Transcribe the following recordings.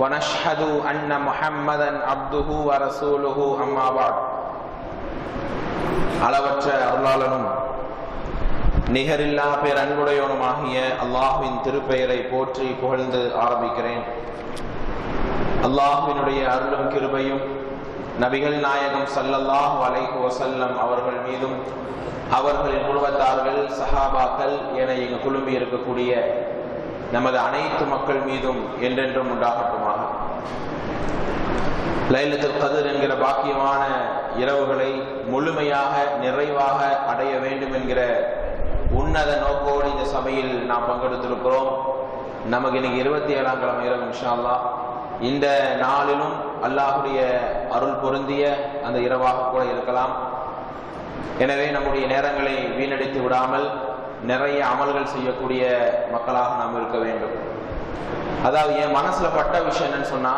ونشهد أن محمدا عبده ورسوله أما بعد அளவற்ற அருளாளனும் நிகரில்லா பேர் அன்புடையவனுமாகிய அல்லாஹுவின் திருப்பெயரை போற்றி புகழ்ந்து ஆரம்பிக்கிறேன் அல்லாஹுவினுடைய அருளும் கிருபையும் நபிகள் நாயகம் சல்லல்லாஹு அலைஹி வசல்லம் அவர்கள் மீதும் அவர்களின் குழுவத்தார்கள் சஹாபாக்கள் என இங்கு குழுமி இருக்கக்கூடிய நமது அனைத்து மக்கள் மீதும் என்றென்றும் உண்டாகட்டுமாக. லைலத்தில் கதிர் என்கிற பாக்கியமான இரவுகளை முழுமையாக நிறைவாக அடைய வேண்டும் என்கிற உன்னத நோக்கோடு இந்த சபையில் நாம் பங்கெடுத்திருக்கிறோம். நமக்கு இன்னைக்கு இருபத்தி ஏழாம் கிழமை இரவு இன்ஷால்லா இந்த நாளிலும் அல்லாஹுடைய அருள் பொருந்திய அந்த இரவாக கூட இருக்கலாம். எனவே நம்முடைய நேரங்களை வீணடித்து விடாமல் நிறைய அமல்கள் செய்யக்கூடிய மக்களாக நாம் இருக்க வேண்டும். அதாவது என் மனசுல பட்ட விஷயம் என்னன்னு சொன்னா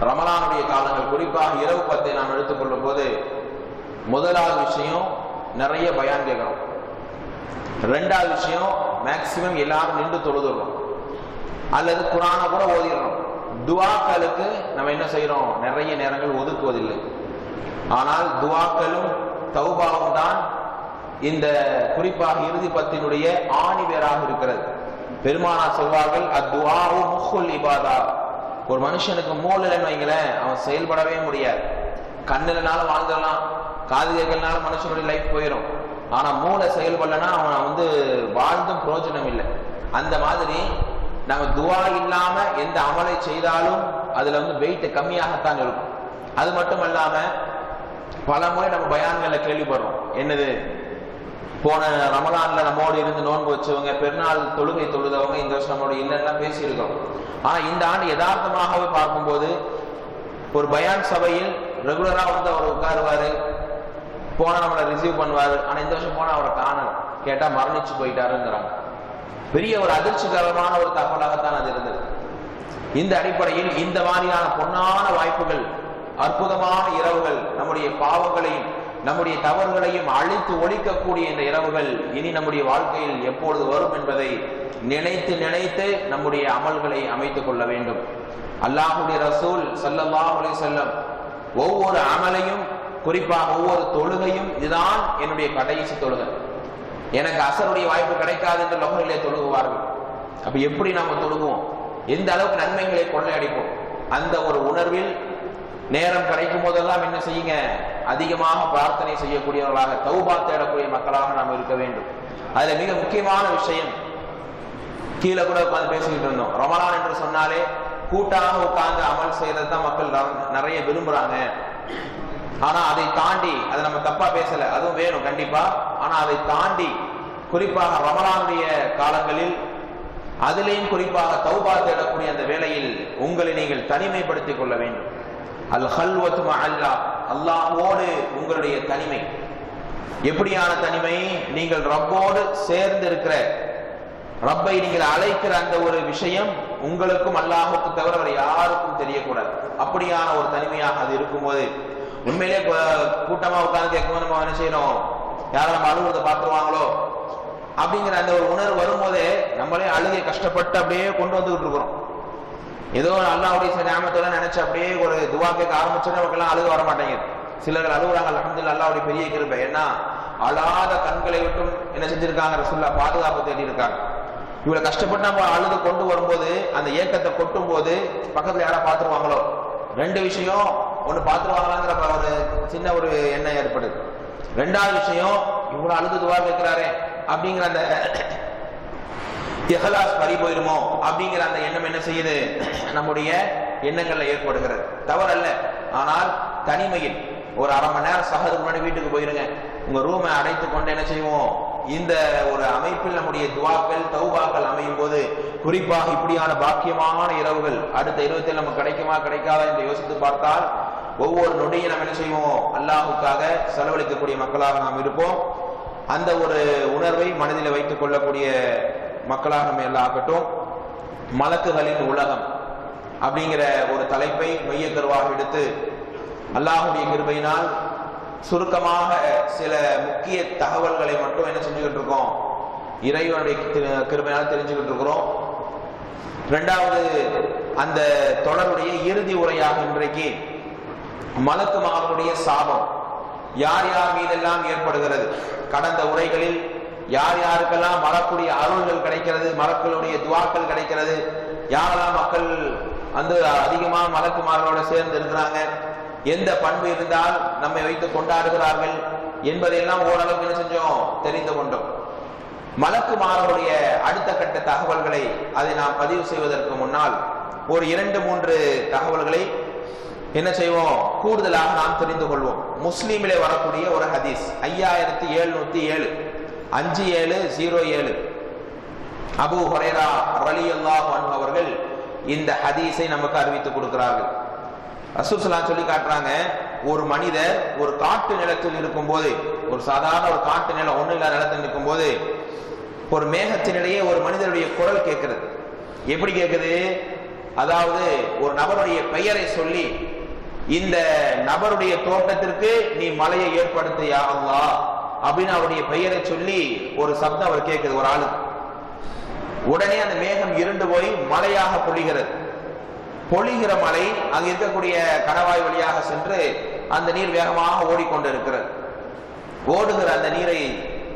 ரமலானுடைய காலங்கள் குறிப்பாக இரவு பத்தை நாம் எடுத்துக்கொள்ளும் போது முதலாவது விஷயம் நிறைய பயான் கேட்கிறோம். ரெண்டாவது விஷயம் மேக்சிமம் எல்லாரும் நின்று தொழுதுறோம். அல்லது குரான கூட ஓதிடுறோம். துவாக்களுக்கு நம்ம என்ன செய்யறோம் நிறைய நேரங்கள் ஒதுக்குவதில்லை. ஆனால் துவாக்களும் தௌபாவும் தான் இந்த குறிப்பாக இறுதி பத்தினுடைய ஆணிவேராக இருக்கிறது. பெருமானா சொல்வார்கள் அத்துவாவு முகுல் இபாதா. ஒரு மனுஷனுக்கு மூலன்னு வைங்களேன் அவன் செயல்படவே முடியாது. கண்ணுலனாலும் வாழ்ந்துடலாம் காது கேட்கலனாலும் மனுஷனுடைய லைஃப் போயிடும் ஆனா மூளை செயல்படலன்னா அவன் வந்து வாழ்ந்தும் பிரயோஜனம் இல்லை. அந்த மாதிரி நம்ம துவா இல்லாம எந்த அமலை செய்தாலும் அதுல வந்து வெயிட் கம்மியாகத்தான் இருக்கும். அது மட்டும் இல்லாம பல முறை நம்ம பயான்களை கேள்விப்படுறோம் என்னது? போன ரமலான்ல நம்மோடு இருந்து நோன்பு வச்சவங்க பெருநாள் தொழுகை தொழுதவங்க இந்த வருஷம் நம்மோட இல்லைன்னா பேசியிருக்கோம். ஆனா இந்த ஆண்டு யதார்த்தமாகவே பார்க்கும்போது ஒரு பயான் சபையில் ரெகுலரா வந்து அவர் உட்காருவாரு போனா நம்மளை ரிசீவ் பண்ணுவாரு ஆனா இந்த வருஷம் போனா அவரை காணல. கேட்டா மரணிச்சு போயிட்டாருங்கிறாங்க. பெரிய ஒரு அதிர்ச்சிகரமான ஒரு தகவலாகத்தான் அது இருந்தது. இந்த அடிப்படையில் இந்த மாதிரியான பொன்னான வாய்ப்புகள் அற்புதமான இரவுகள் நம்முடைய பாவங்களையும் நம்முடைய தவறுகளையும் அழித்து ஒழிக்கக்கூடிய இந்த இரவுகள் இனி நம்முடைய வாழ்க்கையில் எப்பொழுது வரும் என்பதை நினைத்து நினைத்து நம்முடைய அமல்களை அமைத்துக் கொள்ள வேண்டும். அல்லாஹுடைய ரசூல் சல்லல்லாஹ் செல்லம் ஒவ்வொரு அமலையும் குறிப்பாக ஒவ்வொரு தொழுகையும் இதுதான் என்னுடைய கடைசி தொழுகை. எனக்கு அசருடைய வாய்ப்பு கிடைக்காது என்று லோகங்களே தொழுகுவார்கள். அப்ப எப்படி நாம தொழுகுவோம்? எந்த அளவுக்கு நன்மைகளை கொள்ளையடிப்போம்? அந்த ஒரு உணர்வில் நேரம் கிடைக்கும் போதெல்லாம் என்ன செய்யுங்க? அதிகமாக பிரார்த்தனை செய்யக்கூடியவர்களாக தௌபா தேடக்கூடிய மக்களாக நாம் இருக்க வேண்டும். அதுல மிக முக்கியமான விஷயம் கீழே கூட உட்காந்து பேசிக்கிட்டு இருந்தோம். ரமலான் என்று சொன்னாலே கூட்டாக உட்கார்ந்து அமல் செய்யறது தான் மக்கள் நிறைய விரும்புறாங்க. ஆனா அதை தாண்டி அதை நம்ம தப்பா பேசல அதுவும் வேணும் கண்டிப்பா. ஆனா அதை தாண்டி குறிப்பாக ரமலானுடைய காலங்களில் அதிலேயும் குறிப்பாக தௌபா தேடக்கூடிய அந்த வேலையில் உங்களை நீங்கள் தனிமைப்படுத்திக் கொள்ள வேண்டும். அல் ஹல்வத்து அல்லா அல்லாஹோடு உங்களுடைய தனிமை. எப்படியான தனிமை? நீங்கள் ரப்போடு சேர்ந்து இருக்கிற ரப்பை நீங்கள் அழைக்கிற அந்த ஒரு விஷயம் உங்களுக்கும் அல்லாஹுக்கு தவிர வேற யாருக்கும் தெரியக்கூடாது. அப்படியான ஒரு தனிமையாக அது இருக்கும்போது உண்மையிலே கூட்டமா உட்கார்ந்து கேட்கும்போது நம்ம என்ன செய்யணும்? யாரும் நம்ம அழுகுறத பார்த்துருவாங்களோ? அப்படிங்கிற அந்த ஒரு உணர்வு வரும்போதே நம்மளே அழுகை கஷ்டப்பட்டு அப்படியே கொண்டு வந்துகிட்டு இருக்கிறோம். ஏதோ அல்லாவுடைய ஞாபகத்தோட நினைச்சு அப்படியே ஒரு துவா கேட்க ஆரம்பிச்சோன்னா நமக்கெல்லாம் அழுக வர மாட்டேங்குது. சிலர்கள் அழுகுறாங்க அலமதுல்ல அல்லாவுடைய பெரிய கிருபை. ஏன்னா அழாத கண்களை விட்டும் என்ன செஞ்சிருக்காங்க ரசுல்லா பாதுகாப்பு தேடி இருக்காங்க இவ்வளவு கஷ்டப்பட்டு நம்ம அழுது கொண்டு வரும்போது அந்த ஏக்கத்தை கொட்டும் போது பக்கத்துல யாரா பாத்துருவாங்களோ ரெண்டு விஷயம் ஒண்ணு பாத்துருவாங்களாங்கிற ஒரு சின்ன ஒரு எண்ணம் ஏற்படுது. ரெண்டாவது விஷயம் இவ்வளவு அழுது துவா கேட்கிறாரே அப்படிங்கிற அந்த இஹலாஸ் பறி போயிருமோ? அப்படிங்கிற அந்த எண்ணம் என்ன செய்யுது? நம்முடைய எண்ணங்கள்ல ஏற்படுகிறது. தவறல்ல. ஆனால் தனிமையில் ஒரு அரை மணி நேரம் சகதுக்கு முன்னாடி வீட்டுக்கு போயிருங்க. உங்க ரூமை அடைத்து கொண்டு என்ன செய்வோம்? இந்த ஒரு அமைப்பில் நம்முடைய துவாக்கள் தௌபாக்கள் அமையும் போது குறிப்பாக இப்படியான பாக்கியமான இரவுகள் அடுத்த இருபத்தில் நமக்கு கிடைக்குமா கிடைக்காதா என்று யோசித்து பார்த்தால் ஒவ்வொரு நொடியும் நம்ம என்ன செய்வோம்? அல்லாஹுக்காக செலவழிக்கக்கூடிய மக்களாக நாம் இருப்போம். அந்த ஒரு உணர்வை மனதில் வைத்துக் கொள்ளக்கூடிய மக்களாக நம்ம எல்லாம் மலக்குகளின் உலகம் அப்படிங்கிற ஒரு தலைப்பை மையக்கருவாக எடுத்து அல்லாஹுடைய கிருபையினால் சுருக்கமாக சில முக்கிய தகவல்களை மட்டும் என்ன செஞ்சுக்கிட்டு இருக்கோம் இறைவனுடைய திரு- கிருபையினால் தெரிஞ்சுக்கிட்டு இருக்கிறோம். ரெண்டாவது அந்த தொடருடைய இறுதி உரையாக இன்றைக்கு மலக்குமாரனுடைய சாபம் யார் யார் மீதெல்லாம் ஏற்படுகிறது? கடந்த உரைகளில் யார் யாருக்கெல்லாம் வரக்கூடிய அருள்கள் கிடைக்கிறது மலக்களுடைய துவாக்கள் கிடைக்கிறது யாரெல்லாம் மக்கள் வந்து அதிகமாக மலக்குமார்களோட சேர்ந்து இருக்கிறாங்க எந்த பண்பு இருந்தால் நம்மை வைத்து கொண்டாடுகிறார்கள் என்பதையெல்லாம் ஓரளவுக்கு என்ன செஞ்சோம்? தெரிந்து கொண்டோம். மலக்குமாரருடைய அடுத்த கட்ட தகவல்களை அதை நாம் பதிவு செய்வதற்கு முன்னால் ஒரு இரண்டு மூன்று தகவல்களை என்ன செய்வோம்? கூடுதலாக நாம் தெரிந்து கொள்வோம். முஸ்லீமிலே வரக்கூடிய ஒரு ஹதீஸ் ஐயாயிரத்தி எழுநூத்தி ஏழு. அஞ்சு ஏழு ஜீரோ ஏழு. அபு ஹொரேரா ரலி அல்லாஹ் அவர்கள் இந்த ஹதீஸை நமக்கு அறிவித்து கொடுக்கிறார்கள். ரசூலுல்லாஹ் சொல்லி காட்டுறாங்க ஒரு மனிதர் ஒரு காட்டு நிலத்தில் இருக்கும்போது ஒரு சாதாரண ஒரு காட்டு நிலம் ஒண்ணு இல்லாத நிலத்தில் இருக்கும்போது ஒரு மேகத்தினிடையே ஒரு மனிதனுடைய குரல் கேட்கிறது. எப்படி கேட்குது? அதாவது ஒரு நபருடைய பெயரை சொல்லி இந்த நபருடைய தோட்டத்திற்கு நீ மலையை ஏற்படுத்த யா அப்படின்னு அவருடைய பெயரை சொல்லி ஒரு சப்தம் அவர் கேட்குது ஒரு ஆளு உடனே அந்த மேகம் இருண்டு போய் மழையாக பொழிகிறது. பொழிகிற மலை அங்கு இருக்கக்கூடிய கணவாய் வழியாக சென்று அந்த நீர் வேகமாக ஓடிக்கொண்டு இருக்கிறது ஓடுகிற அந்த நீரை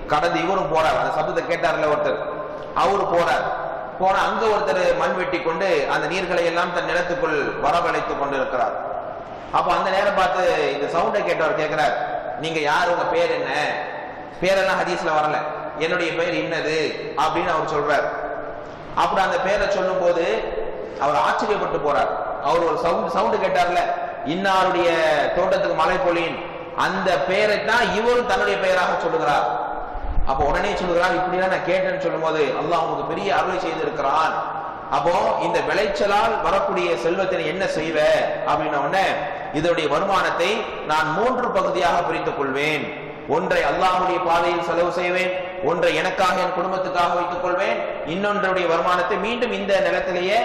கடந்து இவரும் போறார். அந்த சப்தத்தை கேட்டார்ல ஒருத்தர். அவரு போறார். போன அங்க ஒருத்தர் மண் வெட்டி கொண்டு அந்த நீர்களை எல்லாம் தன் நிலத்துக்குள் வரவழைத்துக் கொண்டு இருக்கிறார் அப்ப அந்த நேரம் பார்த்து இந்த சவுண்டை கேட்டவர் கேட்கிறார் நீங்க யார்? உங்க பேர் என்ன? பேரெல்லாம் ஹதீஸ்ல வரல. என்னுடைய பெயர் இன்னது அப்படின்னு அவர் சொல்றார். அப்புறம் அந்த பேரை சொல்லும் போது அவர் ஆச்சரியப்பட்டு போறார். அவர் ஒரு சவுண்ட் சவுண்டு கேட்டார்ல இன்னாருடைய தோட்டத்துக்கு மலை பொழியின் அந்த பெயரை தான் இவரும் தன்னுடைய பெயராக சொல்லுகிறார். அப்போ உடனே சொல்லுகிறார் இப்படிதான் நான் கேட்டேன்னு சொல்லும்போது அல்லாஹ் உங்களுக்கு பெரிய அருளை செய்திருக்கிறான். அப்போ இந்த விளைச்சலால் வரக்கூடிய செல்வத்தை என்ன செய்வ? அப்படின்ன உடனே இதனுடைய வருமானத்தை நான் மூன்று பகுதியாக பிரித்துக் கொள்வேன். ஒன்றை அல்லாஹுடைய பாதையில் செலவு செய்வேன் ஒன்றை எனக்காக என் குடும்பத்துக்காக வைத்துக் கொள்வேன் இன்னொன்றுடைய வருமானத்தை மீண்டும் இந்த நிலத்திலேயே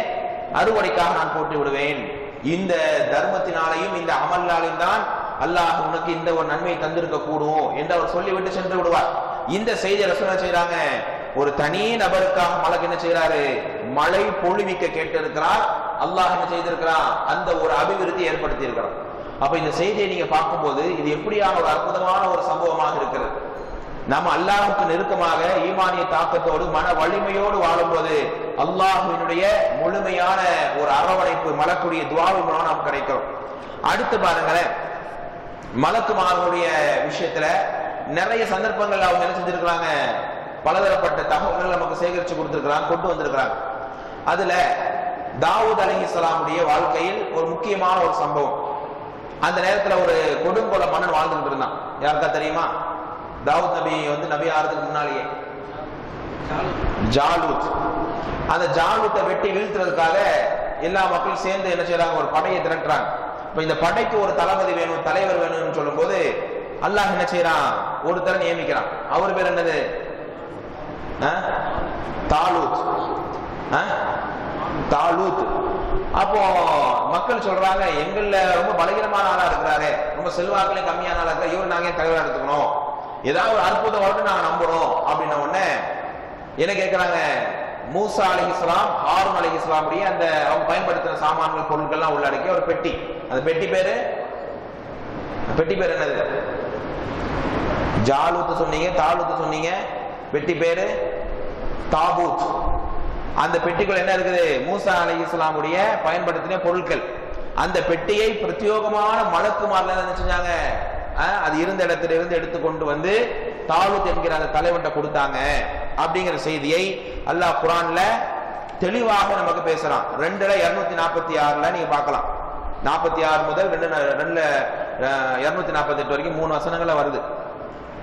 அறுவடைக்காக நான் போட்டு விடுவேன். இந்த தர்மத்தினாலையும் இந்த அமல்னாலையும் தான் அல்லாஹ் உனக்கு இந்த ஒரு நன்மை தந்திருக்க கூடும் என்று அவர் சொல்லிவிட்டு சென்று விடுவார். இந்த செய்தி ரசூலா செய்யறாங்க ஒரு தனி நபருக்காக மலக்கு என்ன செய்யறாரு மழை பொழிவிக்க கேட்டிருக்கிறார். அல்லாஹ் என்ன செய்திருக்கிறான்? அந்த ஒரு அபிவிருத்தி ஏற்படுத்தி இருக்கிறான் அப்ப இந்த செய்தியை நீங்க பார்க்கும்போது இது எப்படியான ஒரு அற்புதமான ஒரு சம்பவமாக இருக்கிறது. நம்ம அல்லாஹுக்கு நெருக்கமாக ஈமானிய தாக்கத்தோடு மன வலிமையோடு வாழும்போது அல்லாஹுவினுடைய முழுமையான ஒரு அரவணைப்பு மலக்குடைய துவாவின் மூலம் நாம் கிடைக்கும் அடுத்து பாருங்களேன். மலக்குமாரனுடைய விஷயத்துல நிறைய சந்தர்ப்பங்கள் அவங்க என்ன செஞ்சிருக்கிறாங்க? பலதரப்பட்ட தகவல்கள் நமக்கு சேகரிச்சு கொடுத்திருக்கிறாங்க கொண்டு வந்திருக்கிறாங்க. அதுல தாவூத் அலிஹிஸ்லாமுடைய வாழ்க்கையில் ஒரு முக்கியமான ஒரு சம்பவம். அந்த நேரத்துல ஒரு கொடுங்கோல மன்னன் வாழ்ந்துட்டு இருந்தான் யாருக்கா தெரியுமா? தாவூத் நபி வந்து நபி ஆறதுக்கு முன்னாலேயே. ஜாலூத். அந்த ஜாலூத்தை வெட்டி வீழ்த்துறதுக்காக எல்லா மக்களும் சேர்ந்து என்ன செய்யறாங்க? ஒரு படையை திரட்டுறாங்க. இப்ப இந்த படைக்கு ஒரு தளபதி வேணும் தலைவர் வேணும்னு சொல்லும்போது அல்லாஹ் என்ன செய்யறான்? ஒருத்தரை நியமிக்கிறான். அவர் பேர் என்னது? ஆ? தாலூத். ஆ? தாலூத். அப்போ மக்கள் சொல்றாங்க எங்கள்ல ரொம்ப பலகீனமான ஆளா இருக்கிறாரு ரொம்ப செல்வாக்கிலே கம்மியான ஆளா இருக்கிற இவர் நாங்க தகவல் எடுத்துக்கணும்? ஏதாவது ஒரு அற்புதம் வரட்டும் நாங்க நம்புறோம் அப்படின்ன உடனே என்ன கேட்கிறாங்க மூசா அலி இஸ்லாம் ஹாரூன் அலி இஸ்லாமுடைய அந்த அவங்க பயன்படுத்தின சாமான்கள் பொருட்கள்லாம் உள்ளடக்கிய ஒரு பெட்டி. அந்த பெட்டி பேரு? பெட்டி பேர் என்னது? ஜாலூத்து சொன்னீங்க தாலூத்து சொன்னீங்க பெட்டி பேரு? தாபூத். அந்த பெட்டிக்குள் என்ன இருக்குது? மூசா அலி இஸ்லாமுடைய பயன்படுத்தின பொருட்கள். அந்த பெட்டியை பிரத்யோகமான மலக்குமார்ல என்ன செஞ்சாங்க? அது இருந்த இடத்துல இருந்து எடுத்து கொண்டு வந்து தாலூத் என்கிற அந்த தலைவன்ட்ட கொடுத்தாங்க. அப்படிங்கிற செய்தியை அல்லாஹ் குரான்ல தெளிவாக நமக்கு பேசுறான். ரெண்டுல இருநூத்தி நாற்பத்தி ஆறுல நீங்க பார்க்கலாம். நாற்பத்தி ஆறு முதல் ரெண்டு ரெண்டுல இருநூத்தி நாற்பத்தி எட்டு வரைக்கும் மூணு வசனங்கள்ல வருது.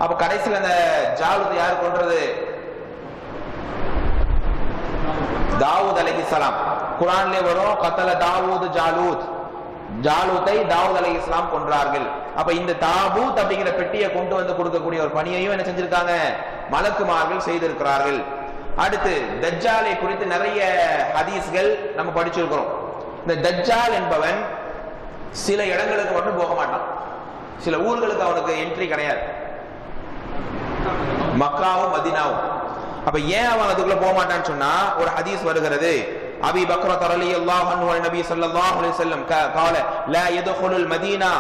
அப்ப கடைசியில் அந்த ஜாலுத்தை யார் கொன்றது? தாவூத் அலைஹிஸ்ஸலாம் குரான்ல வரும் கத்தல தாவூத் ஜாலூத். ஜாலூத்தை தாவூத் அலைஹிஸ்ஸலாம் கொன்றார்கள். அப்ப இந்த தாபூத் அப்படிங்கிற பெட்டியை கொண்டு வந்து கொடுக்கக்கூடிய ஒரு பணியையும் என்ன செஞ்சிருக்காங்க? மலக்குமார்கள் செய்திருக்கிறார்கள். அடுத்து தஜ்ஜாலை குறித்து நிறைய ஹதீஸ்கள் நம்ம படிச்சிருக்கிறோம். இந்த தஜ்ஜால் என்பவன் சில இடங்களுக்கு மட்டும் போக மாட்டான். சில ஊர்களுக்கு அவனுக்கு என்ட்ரி கிடையாது. மக்காவும் மதினாவும். அப்ப ஏன் அவன் அதுக்குள்ள போக மாட்டான்னு சொன்னா ஒரு ஹதீஸ் வருகிறது. அபி பக்ர தரலி அல்லாஹ் நபி சல்லாஹ் அலி செல்லம் கால லா எதுகுல் மதீனா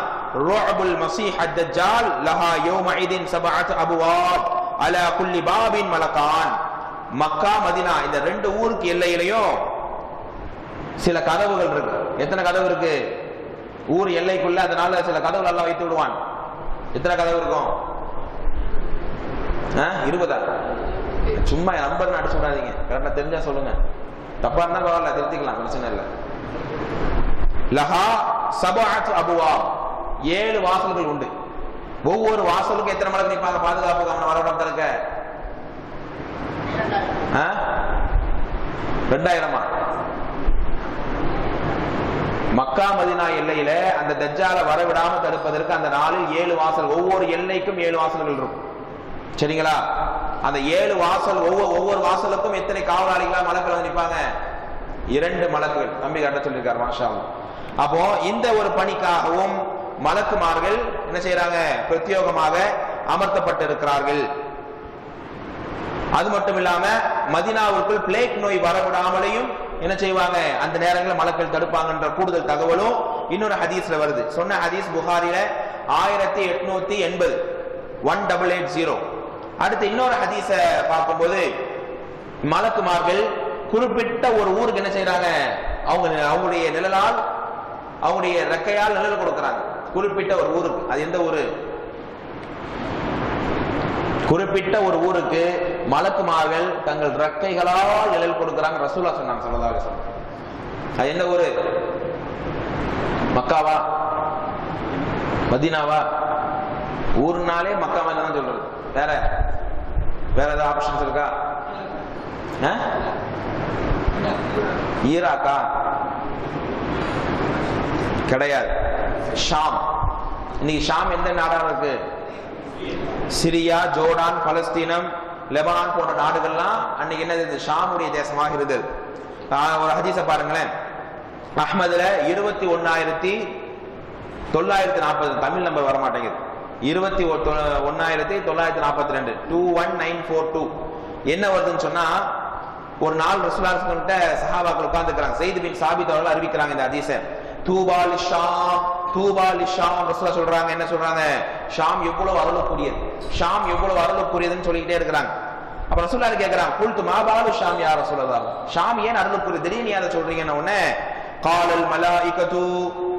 ரோபுல் மசீஹ் அத்தஜால் லஹா யோம ஐதின் சபாத் அபுவாப் அல குல்லி பாபின் மலக்கான். மக்கா மதினா இந்த ரெண்டு ஊருக்கு எல்லையிலையும் சில கதவுகள் இருக்கு. எத்தனை கதவு இருக்கு? ஊர் எல்லைக்குள்ள அதனால சில கதவுகள் எல்லாம் வைத்து விடுவான். எத்தனை கதவு இருக்கும்? இருபதா? சும்மா நம்பர் அடிச்சு விடாதீங்க. கரெக்டா தெரிஞ்சா சொல்லுங்க. தப்பா இருந்தா பரவாயில்ல திருத்திக்கலாம் பிரச்சனை இல்லை. லஹா சபாத் அபுவா. ஏழு வாசல்கள் உண்டு. ஒவ்வொரு வாசலுக்கும் எத்தனை மடங்கு நிற்பாங்க பாதுகாப்பு அவனை வரவிடம் தடுக்க ரெண்டாயிரமா? மக்கா மதினா எல்லையில அந்த தஜ்ஜால வரவிடாம தடுப்பதற்கு அந்த நாளில் ஏழு வாசல் ஒவ்வொரு எல்லைக்கும் ஏழு வாசல்கள் இருக்கும். சரிங்களா? அந்த ஏழு வாசல் ஒவ்வொரு ஒவ்வொரு வாசலுக்கும் எத்தனை காவலாளிகளா மலக்கள் நிற்பாங்க? இரண்டு மலக்குகள். நம்பி கட்ட சொல்லியிருக்காரு மாஷா அப்போ இந்த ஒரு பணிக்காகவும் மலக்குமார்கள் என்ன செய்யறாங்க? பிரத்யோகமாக அமர்த்தப்பட்டிருக்கிறார்கள். அது மட்டும் இல்லாம மதினாவுக்குள் பிளேக் நோய் வரவிடாமலையும் என்ன செய்வாங்க? அந்த நேரங்களில் மலக்கள் தடுப்பாங்கன்ற கூடுதல் தகவலும் இன்னொரு ஹதீஸ்ல வருது. சொன்ன ஹதீஸ் புகாரில ஆயிரத்தி எட்நூத்தி எண்பது. One double eight zero. அடுத்து இன்னொரு ஹதீஸ பார்க்கும்போது மலக்குமார்கள் குறிப்பிட்ட ஒரு ஊருக்கு என்ன செய்யறாங்க அவங்க அவங்களுடைய நிழலால் அவங்களுடைய ரெக்கையால் நிழல் கொடுக்கறாங்க. குறிப்பிட்ட ஒரு ஊருக்கு. அது எந்த ஊரு? குறிப்பிட்ட ஒரு ஊருக்கு மலக்குமார்கள் தங்கள் ரெக்கைகளால் நிழல் கொடுக்குறாங்க. ரசூலா சொன்னாங்க சொல்லதாக அலைஹி அது எந்த ஊரு? மக்காவா? மதினாவா? ஊர்னாலே மக்கா மதினா தான் சொல்றது. வேற வேற ஏதாவது ஆப்ஷன்ஸ் இருக்கா? ஈராக்கா? கிடையாது. ஷாம். இன்னைக்கு ஷாம் எந்த நாடா இருக்கு? சிரியா ஜோர்டான் பலஸ்தீனம் லெபனான் போன்ற நாடுகள்லாம் அன்னைக்கு என்னது? ஷாமுடைய தேசமாக இருந்தது. ஒரு ஹதீஸை பாருங்களேன். அஹ்மதுல இருபத்தி ஒன்னாயிரத்தி தொள்ளாயிரத்தி நாற்பது. தமிழ் நம்பர் வர மாட்டேங்குது இருபத்தி ஒன்னாயிரத்தி தொள்ளாயிரத்தி நாற்பத்தி ரெண்டு two one nine four two என்ன வருதுன்னு சொன்னா ஒரு நாள் ரசூலாக்கிட்ட சஹாபாக்கள் உட்கார்ந்துக்கிறாங்க செய்தி பின் சாபித் அவர்கள் அறிவிக்கிறாங்க இந்த அதிச தூபால் ஷாம் தூபால் ஷாம் ரசூலா சொல்றாங்க. என்ன சொல்றாங்க? ஷாம் எவ்வளவு அருளக்கூடியது. ஷாம் எவ்வளவு அருளக்கூடியதுன்னு சொல்லிக்கிட்டே இருக்கிறாங்க. அப்ப ரசூல்லா கேட்கிறான் குல்து மாபாலு ஷாம் யார் ரசூலா ஷாம் ஏன் அருளக்கூடியது? திடீர்னு அதை சொல்றீங்கன்னு உடனே காலல் மலாயிகத்து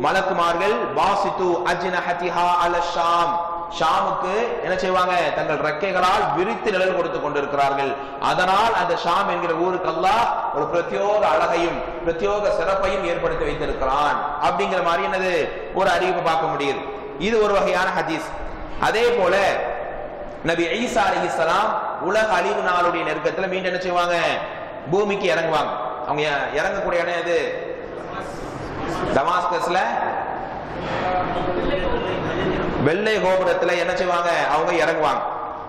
மலக்குமார்கள் வாசித்து அஜ்னஹதிஹா அல ஷாம் ஷாமுக்கு என்ன செய்வாங்க? தங்கள் ரெக்கைகளால் விரித்து நிழல் கொடுத்து கொண்டிருக்கிறார்கள். அதனால் அந்த ஷாம் என்கிற ஊருக்கு அல்லாஹ் ஒரு பிரத்யோக அழகையும் பிரத்யோக சிறப்பையும் ஏற்படுத்தி வைத்திருக்கிறான். அப்படிங்கிற மாதிரி என்னது? ஒரு அறிவிப்பு பார்க்க முடியுது. இது ஒரு வகையான ஹதீஸ். அதே போல நபி ஐசா அலி இஸ்லாம் உலக அழிவு நாளுடைய நெருக்கத்துல மீண்டும் என்ன செய்வாங்க? பூமிக்கு இறங்குவாங்க. அவங்க இறங்கக்கூடிய இடம் எது? டமாஸ்கஸ்ல? வெள்ளை கோபுரத்துல என்ன செய்வாங்க? அவங்க இறங்குவாங்க.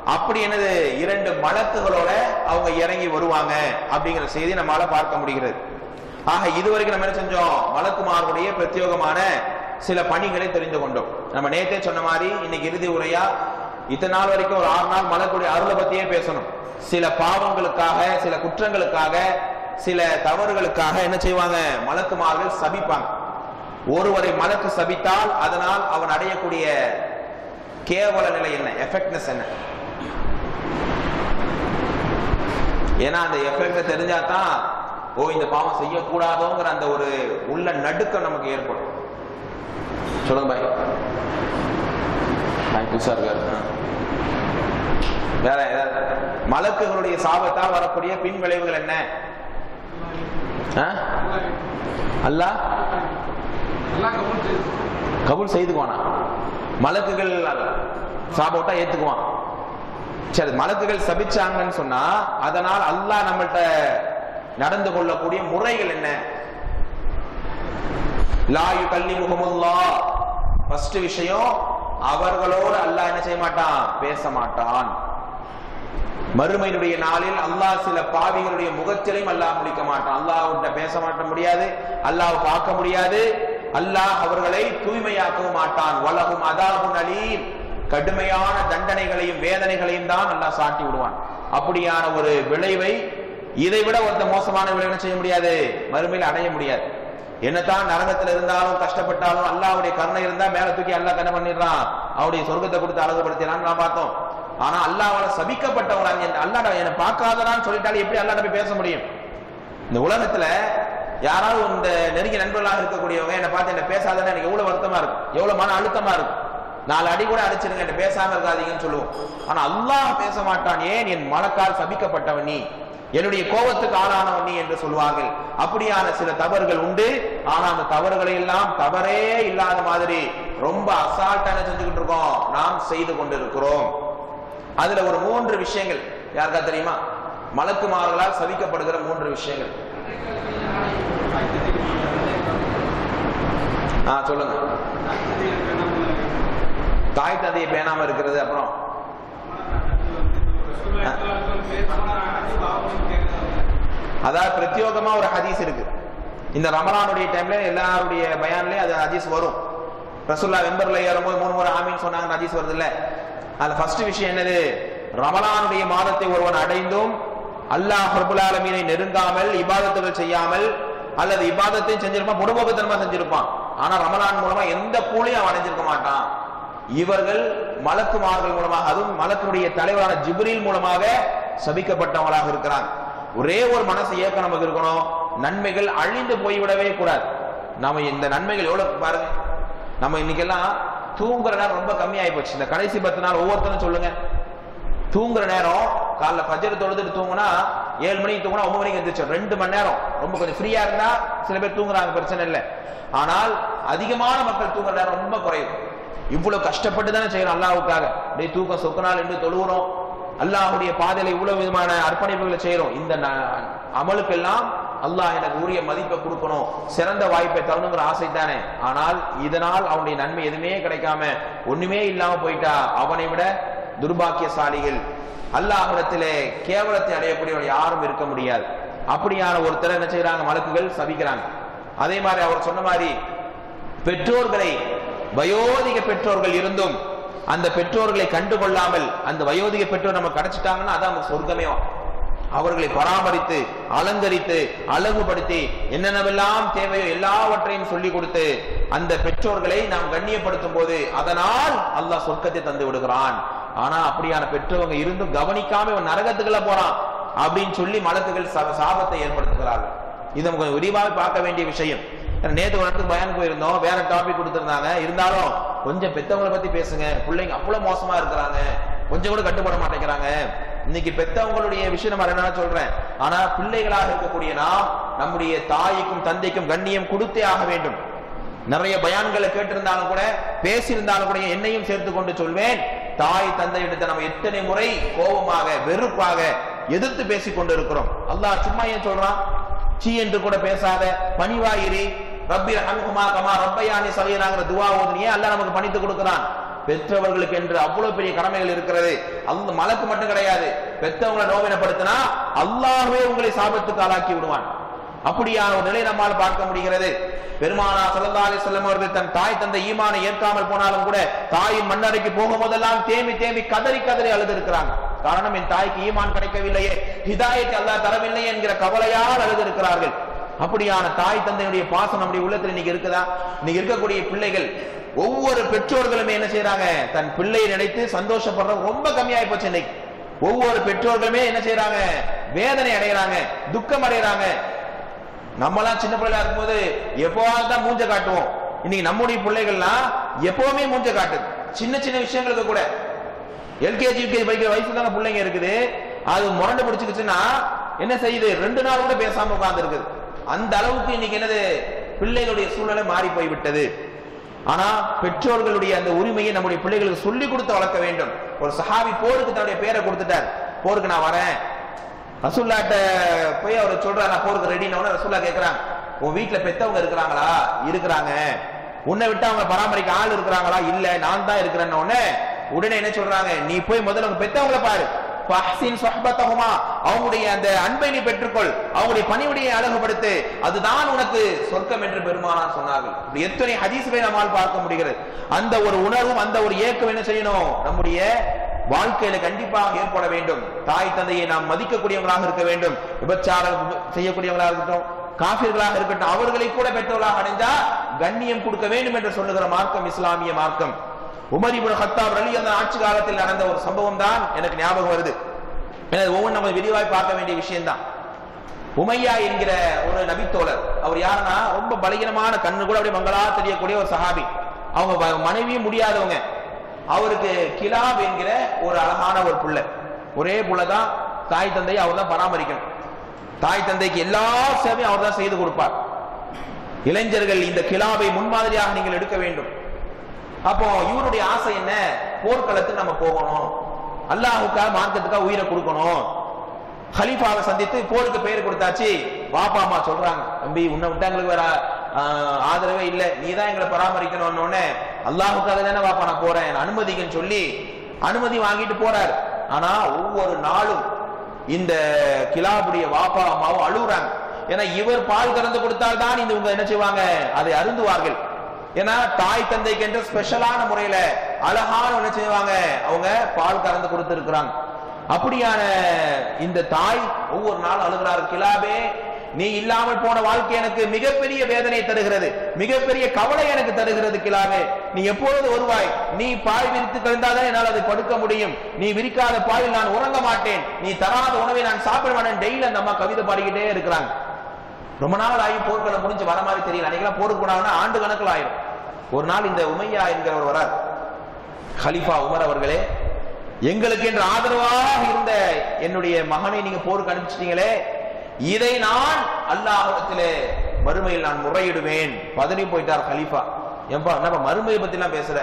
அப்படி என்னது? இரண்டு மலக்குகளோட அவங்க இறங்கி வருவாங்க அப்படிங்கிற செய்தி நம்மளால பார்க்க முடிகிறது. ஆக இதுவரைக்கும் நம்ம என்ன செஞ்சோம்? மலக்குமார்களுடைய பிரத்யோகமான சில பணிகளை தெரிந்து கொண்டோம். நம்ம நேத்தே சொன்ன மாதிரி இன்னைக்கு இறுதி உரையா இத்தனை நாள் வரைக்கும் ஒரு ஆறு நாள் மலக்குடைய அருளை பத்தியே பேசணும். சில பாவங்களுக்காக சில குற்றங்களுக்காக சில தவறுகளுக்காக என்ன செய்வாங்க? மலக்குமார்கள் சபிப்பாங்க. ஒருவரை மலக்கு சபித்தால் அதனால் அவன் அடையக்கூடிய கேவல நிலை என்ன? எஃபெக்ட்னஸ் என்ன? ஏன்னா அந்த எஃபெக்ட் தெரிஞ்சா தான் ஓ இந்த பாவம் செய்யக்கூடாதோங்கிற அந்த ஒரு உள்ள நடுக்கம் நமக்கு ஏற்படும். சொல்லுங்க பாய். பாய் புதுசா இருக்காரு. வேற ஏதாவது? மலக்குகளுடைய சாபத்தால் வரக்கூடிய பின் விளைவுகள் என்ன? ஆ? கபூல் செய்துக்குவானா? மலக்குகள் சாபோட்டா ஏத்துக்குவான். சரி மலக்குகள் சபிச்சாங்கன்னு சொன்னா அதனால் அல்லாஹ் நம்மள்ட்ட நடந்து கொள்ளக்கூடிய முறைகள் என்ன? லாயு கல்லி முகமுல்லா ஃபர்ஸ்ட் விஷயம் அவர்களோடு அல்லாஹ் என்ன செய்ய மாட்டான்? பேச மாட்டான். மறுமையினுடைய நாளில் அல்லாஹ் சில பாவிகளுடைய முகத்திலையும் அல்லாஹ் முடிக்க மாட்டான். அல்லாஹ் பேச மாட்ட முடியாது. அல்லாஹ் பார்க்க முடியாது. அல்லாஹ் அவர்களை தூய்மையாக்கவும் மாட்டான். வலகும் அதாபுன் அலீம். கடுமையான தண்டனைகளையும் வேதனைகளையும் தான் அல்லாஹ் சாட்டி விடுவான். அப்படியான ஒரு விளைவை இதை விட ஒருத்த மோசமான விளைவு செய்ய முடியாது? மறுமையில் அடைய முடியாது. என்னத்தான் நரகத்தில் இருந்தாலும் கஷ்டப்பட்டாலும் அல்லாவுடைய கருணை இருந்தா மேல தூக்கி அல்லா என்ன பண்ணிடுறான். அவருடைய சொர்க்கத்தை கொடுத்து அழகுபடுத்தினான்னு நான் பார்த்தோம். ஆனா அல்லாவால சபிக்கப்பட்டவங்களா அல்லாட என்னை பார்க்காதடான்னு சொல்லிட்டாலும் எப்படி அல்லாட போய் பேச முடியும்? இந்த உலகத்துல யாராவது இந்த நெருங்கிய நண்பர்களாக இருக்கக்கூடியவங்க என்னை பார்த்து என்ன பேசாதன்னு எனக்கு எவ்வளவு வருத்தமா இருக்கும் எவ்வளவு மன அழுத்தமா இருக்கும் நாலு அடி கூட அடிச்சிருங்க என்ன பேசாம இருக்காதீங்கன்னு சொல்லுவோம். ஆனா அல்லாஹ் பேச மாட்டான் ஏன் என் மனக்கால் சபிக்கப்பட்டவன் நீ? என்னுடைய கோபத்துக்கு ஆளானவன் நீ? என்று சொல்வார்கள் அப்படியான சில தவறுகள் உண்டு. ஆனா அந்த தவறுகளை எல்லாம் தவறே இல்லாத மாதிரி ரொம்ப அசால்ட்டான செஞ்சுக்கிட்டு இருக்கோம். நாம் செய்து கொண்டிருக்கிறோம். அதுல ஒரு மூன்று விஷயங்கள் யாருக்கா தெரியுமா? மலக்குமார்களால் சவிக்கப்படுகிற மூன்று விஷயங்கள். ஆ சொல்லுங்க. தாய் தந்தையை பேணாம இருக்கிறது அப்புறம்? அதாவது பிரத்யோகமா ஒரு ஹதீஸ் இருக்கு. இந்த ரமலானுடைய டைம்ல எல்லாருடைய பயான்லயும் அது ஹதீஸ் வரும். ரசுல்லா வெம்பர்ல ஏறும்போது மூணு முறை ஆமின்னு சொன்னாங்க ஹதீஸ் வருது இல்ல அதுல ஃபர்ஸ்ட் விஷயம் என்னது? ரமலானுடைய மாதத்தை ஒருவன் அடைந்தும் அல்லாஹ் ரபுல் நெருங்காமல் இபாதத்துகள் செய்யாமல் அல்லது இபாதத்தையும் செஞ்சிருப்பான் முடுமுகத்தனமா செஞ்சிருப்பான். ஆனா ரமலான் மூலமா எந்த கூலியும் அவன் அடைஞ்சிருக்க மாட்டான். இவர்கள் மலக்குமார்கள் மூலமாக அதுவும் மலக்குடைய தலைவரான ஜிப்ரீல் மூலமாக சபிக்கப்பட்டவங்களாக இருக்கிறாங்க. ஒரே ஒரு மனசு ஏக்கம் நமக்கு இருக்கணும். நன்மைகள் அழிந்து போய்விடவே கூடாது. நாம இந்த நன்மைகள் எவ்வளவு பாருங்க. நம்ம இன்னைக்கெல்லாம் தூங்குற நேரம் ரொம்ப கம்மியாயி போச்சு இந்த கடைசி பத்து நாள் ஒவ்வொருத்தரும் சொல்லுங்க. தூங்குற நேரம் காலைல பஜர் தொழுதுட்டு தூங்குனா ஏழு மணிக்கு தூங்குனா ஒன்பது மணிக்கு எந்திரிச்சோம் ரெண்டு மணி நேரம். ரொம்ப கொஞ்சம் ஃப்ரீயா இருந்தா சில பேர் தூங்குறாங்க பிரச்சனை இல்லை. ஆனால் அதிகமான மக்கள் தூங்குற நேரம் ரொம்ப குறையும் இவ்வளவு கஷ்டப்பட்டு தானே செய்யறோம் அல்லாவுக்காக அப்படியே தூக்கம் சொக்கனால் என்று தொழுகிறோம். அல்லாஹுடைய பாதையில இவ்வளவு விதமான அர்ப்பணிப்புகளை செய்யறோம் இந்த அமலுக்கெல்லாம் அல்லாஹ் எனக்கு உரிய மதிப்பை கொடுக்கணும். சிறந்த வாய்ப்பை தரணுங்கிற ஆசை தானே. ஆனால் இதனால் அவனுடைய நன்மை எதுவுமே கிடைக்காம ஒண்ணுமே இல்லாம போயிட்டா அவனை விட துர்பாக்கியசாலிகள். அல்லாஹிடத்திலே கேவலத்தை அடையக்கூடியவர் யாரும் இருக்க முடியாது. அப்படியான ஒருத்தர் என்ன செய்யறாங்க மலக்குகள் சபிக்கிறாங்க. அதே மாதிரி அவர் சொன்ன மாதிரி பெற்றோர்களை வயோதிக பெற்றோர்கள் இருந்தும் அந்த பெற்றோர்களை கண்டுகொள்ளாமல் அந்த வயோதிக பெற்றோர் நம்ம கிடைச்சிட்டாங்கன்னா அதான் நமக்கு சொர்க்கமே. அவர்களை பராமரித்து அலங்கரித்து அழகுபடுத்தி என்னென்னவெல்லாம் தேவையோ எல்லாவற்றையும் சொல்லி கொடுத்து அந்த பெற்றோர்களை நாம் கண்ணியப்படுத்தும் போது அதனால் அல்லாஹ் சொர்க்கத்தை தந்து விடுகிறான். ஆனா அப்படியான பெற்றவங்க இருந்தும் கவனிக்காம இவன் நரகத்துக்குள்ள போறான் அப்படின்னு சொல்லி மலக்குகள் சாபத்தை ஏற்படுத்துகிறார்கள். இது நம்ம கொஞ்சம் விரிவாக பார்க்க வேண்டிய விஷயம். நேற்று ஒரு பயன் போயிருந்தோம் வேற டாபிக் கொடுத்துருந்தாங்க. இருந்தாலும் கொஞ்சம் பெத்தவங்களை பத்தி பேசுங்க. பிள்ளைங்க அவ்வளவு மோசமா இருக்கிறாங்க. கொஞ்சம் கூட கட்டுப்பட மாட்டேங்கிறாங்க. இன்னைக்கு பெத்தவங்களுடைய விஷயம் நம்ம என்ன சொல்றேன். ஆனா பிள்ளைகளாக இருக்கக்கூடிய நாம் நம்முடைய தாய்க்கும் தந்தைக்கும் கண்ணியம் கொடுத்தே ஆக வேண்டும். நிறைய பயான்களை கேட்டிருந்தாலும் கூட பேசியிருந்தாலும் கூட என்னையும் சேர்த்து கொண்டு சொல்வேன். தாய் தந்தையிடத்தை நம்ம எத்தனை முறை கோபமாக வெறுப்பாக எதிர்த்து பேசிக் கொண்டு இருக்கிறோம் அல்லாஹ் சும்மா ஏன் சொல்றான்? சீ என்று கூட பேசாத பணிவாயிரி. ரப்பி ரஹம்குமா கமா ரப்பையானி சகையனாங்கிற துவா ஓதுனியே அல்ல நமக்கு பணித்து கொடுக்கிறான்? பெற்றவர்களுக்கு என்று அவ்வளவு பெரிய கடமைகள் இருக்கிறது. அந்த மலக்கு மட்டும் கிடையாது. பெற்றவங்களை நோவினப்படுத்தினா அல்லாஹே உங்களை சாபத்துக்கு ஆளாக்கி விடுவான். அப்படியான ஒரு நிலை நம்மால் பார்க்க முடிகிறது. பெருமானா சல்லா அலி செல்லம் அவர்கள் தன் தாய் தந்தை ஈமானை ஏற்காமல் போனாலும் கூட தாயும் மண்ணறைக்கு போகும்போதெல்லாம் தேம்பி தேம்பி கதறி கதறி அழுது இருக்கிறாங்க காரணம் என் தாய்க்கு ஈமான் கிடைக்கவில்லையே. ஹிதாயத்தை அல்லாஹ் தரவில்லை என்கிற கவலையால் அழுது இருக்கிறார்கள் அப்படியான தாய் தந்தையுடைய பாசம் நம்முடைய உள்ளத்தில் இன்னைக்கு இருக்குதா? இன்னைக்கு இருக்கக்கூடிய பிள்ளைகள் ஒவ்வொரு பெற்றோர்களுமே என்ன செய்யறாங்க தன் பிள்ளையை நினைத்து சந்தோஷப்படுறது ரொம்ப கம்மியாயி போச்சு இன்னைக்கு. ஒவ்வொரு பெற்றோர்களுமே என்ன செய்யறாங்க வேதனை அடைகிறாங்க துக்கம் அடைகிறாங்க நம்மளாம் சின்ன பிள்ளையா இருக்கும்போது எப்போவாவது தான் மூஞ்ச காட்டுவோம். இன்னைக்கு நம்முடைய பிள்ளைகள்லாம் எப்பவுமே மூஞ்ச காட்டுது. சின்ன சின்ன விஷயங்களுக்கு கூட. எல்கேஜி யூகேஜி படிக்கிற வயசுல தானே பிள்ளைங்க இருக்குது. அது முரண்டு பிடிச்சிருச்சுன்னா என்ன செய்யுது? ரெண்டு நாள் கூட பேசாம உட்கார்ந்து இருக்குது அந்த அளவுக்கு இன்னைக்கு என்னது? பிள்ளைகளுடைய சூழ்நிலை மாறி போய்விட்டது. ஆனா பெற்றோர்களுடைய அந்த உரிமையை நம்முடைய பிள்ளைகளுக்கு சொல்லி கொடுத்து வளர்க்க வேண்டும். ஒரு சஹாபி போருக்கு தன்னுடைய பேரை கொடுத்துட்டார். போருக்கு நான் வரேன். ரசூல்லாட்ட போய் அவர் சொல்றா நான் போறது ரெடினவன ரசூல்லா கேட்கிறான் உன் வீட்டுல பெத்தவங்க இருக்கிறாங்களா? இருக்கிறாங்க. உன்னை விட்டு அவங்க பராமரிக்க ஆள் இருக்கிறாங்களா? இல்ல நான் தான் இருக்கிறேன்னு உடனே. உடனே என்ன சொல்றாங்க நீ போய் முதல்ல உங்க பெத்தவங்கள பாரு. அவங்களுடைய அந்த அன்பை நீ பெற்றுக்கொள். அவங்களுடைய பணிவுடையை அழகுபடுத்து. அதுதான் உனக்கு சொர்க்கம் என்று பெருமானார் சொன்னார்கள். எத்தனை ஹதீசுவை நம்மால் பார்க்க முடிகிறது. அந்த ஒரு உணர்வும் அந்த ஒரு ஏக்கம் என்ன செய்யணும்? நம்முடைய வாழ்க்கையில கண்டிப்பாக ஏற்பட வேண்டும். தாய் தந்தையை நாம் மதிக்கக்கூடியவங்களாக இருக்க வேண்டும். விபச்சாரம் செய்யக்கூடியவங்களாக இருக்கட்டும் காபிர்களாக இருக்கட்டும் அவர்களை கூட பெற்றவர்களாக அடைந்தா கண்ணியம் கொடுக்க வேண்டும் என்று சொல்லுகிற மார்க்கம் இஸ்லாமிய மார்க்கம். உமர் இப்னு கத்தாப் ரலி அந்த ஆட்சி காலத்தில் நடந்த ஒரு சம்பவம் தான் எனக்கு ஞாபகம் வருது. ஏன்னா நம்ம விரிவாய் பார்க்க வேண்டிய விஷயம்தான். உமையா என்கிற ஒரு நபித்தோழர் அவர் யாருன்னா ரொம்ப பலகீனமான கண்ணு கூட அப்படியே மங்களா தெரியக்கூடிய ஒரு சஹாபி. அவங்க மனைவியும் முடியாதவங்க. அவருக்கு கிலாப் என்கிற ஒரு அழகான ஒரு புள்ள. ஒரே புள்ளதான் தாய் தந்தையை அவர் தான் பராமரிக்கணும். தாய் தந்தைக்கு எல்லா சேவையும் அவர் தான் செய்து கொடுப்பார். இளைஞர்கள் இந்த கிலாவை முன்மாதிரியாக நீங்கள் எடுக்க வேண்டும். அப்போ இவருடைய ஆசை என்ன? போர்க்களத்துக்கு நம்ம போகணும். அல்லாஹுக்காக மார்க்கத்துக்காக உயிரை கொடுக்கணும். ஹலீஃபாவை சந்தித்து போருக்கு பெயர் கொடுத்தாச்சு. வாப்பா அம்மா சொல்றாங்க தம்பி உன்னை விட்டா எங்களுக்கு வேற ஆதரவே இல்லை. நீ தான் எங்களை பராமரிக்கணும்னு உடனே அல்லாஹுக்காக தானே வாப்பா நான் போறேன். அனுமதிக்குன்னு சொல்லி அனுமதி வாங்கிட்டு போறாரு. ஆனா ஒவ்வொரு நாளும் இந்த கிலாபுடைய வாப்பா அம்மாவும் அழுகுறாங்க. ஏன்னா இவர் பால் கறந்து கொடுத்தால் தான் இந்த என்ன செய்வாங்க? அதை அருந்துவார்கள். ஏன்னா தாய் தந்தைக்கு என்று ஸ்பெஷலான முறையில அழகான என்ன செய்வாங்க? அவங்க பால் கறந்து கொடுத்திருக்கிறாங்க. அப்படியான இந்த தாய் ஒவ்வொரு நாள் அழுகிறார். கிலாபே நீ இல்லாமல் போன வாழ்க்கை எனக்கு மிகப்பெரிய வேதனை தருகிறது. மிகப்பெரிய கவலை எனக்கு தருகிறது கிலாவே நீ எப்பொழுது வருவாய்? நீ பாய் விரித்து கழிந்தாதான் என்னால் அதை படுக்க முடியும். நீ விரிக்காத பாயில் நான் உறங்க மாட்டேன். நீ தராத உணவை நான் சாப்பிட மாட்டேன். டெய்லி அந்த அம்மா கவிதை பாடிக்கிட்டே இருக்கிறாங்க. ரொம்ப நாள் ஆகி போர்க்களம் முடிஞ்சு வர மாதிரி தெரியல. அன்னைக்கெல்லாம் போருக்கு போனாங்கன்னா ஆண்டு கணக்கில் ஆயிரும். ஒரு நாள் இந்த உமையா என்கிறவர் வரார். ஹலிஃபா உமர் அவர்களே எங்களுக்கு என்று ஆதரவாக இருந்த என்னுடைய மகனை நீங்க போருக்கு அனுப்பிச்சிட்டீங்களே இதை நான் அல்லாஹிடத்திலே மறுமையில் நான் முறையிடுவேன். பதறி போயிட்டார் கலீஃபா. ஏன்பா நம்ம மறுமையை பத்தி எல்லாம் பேசுற?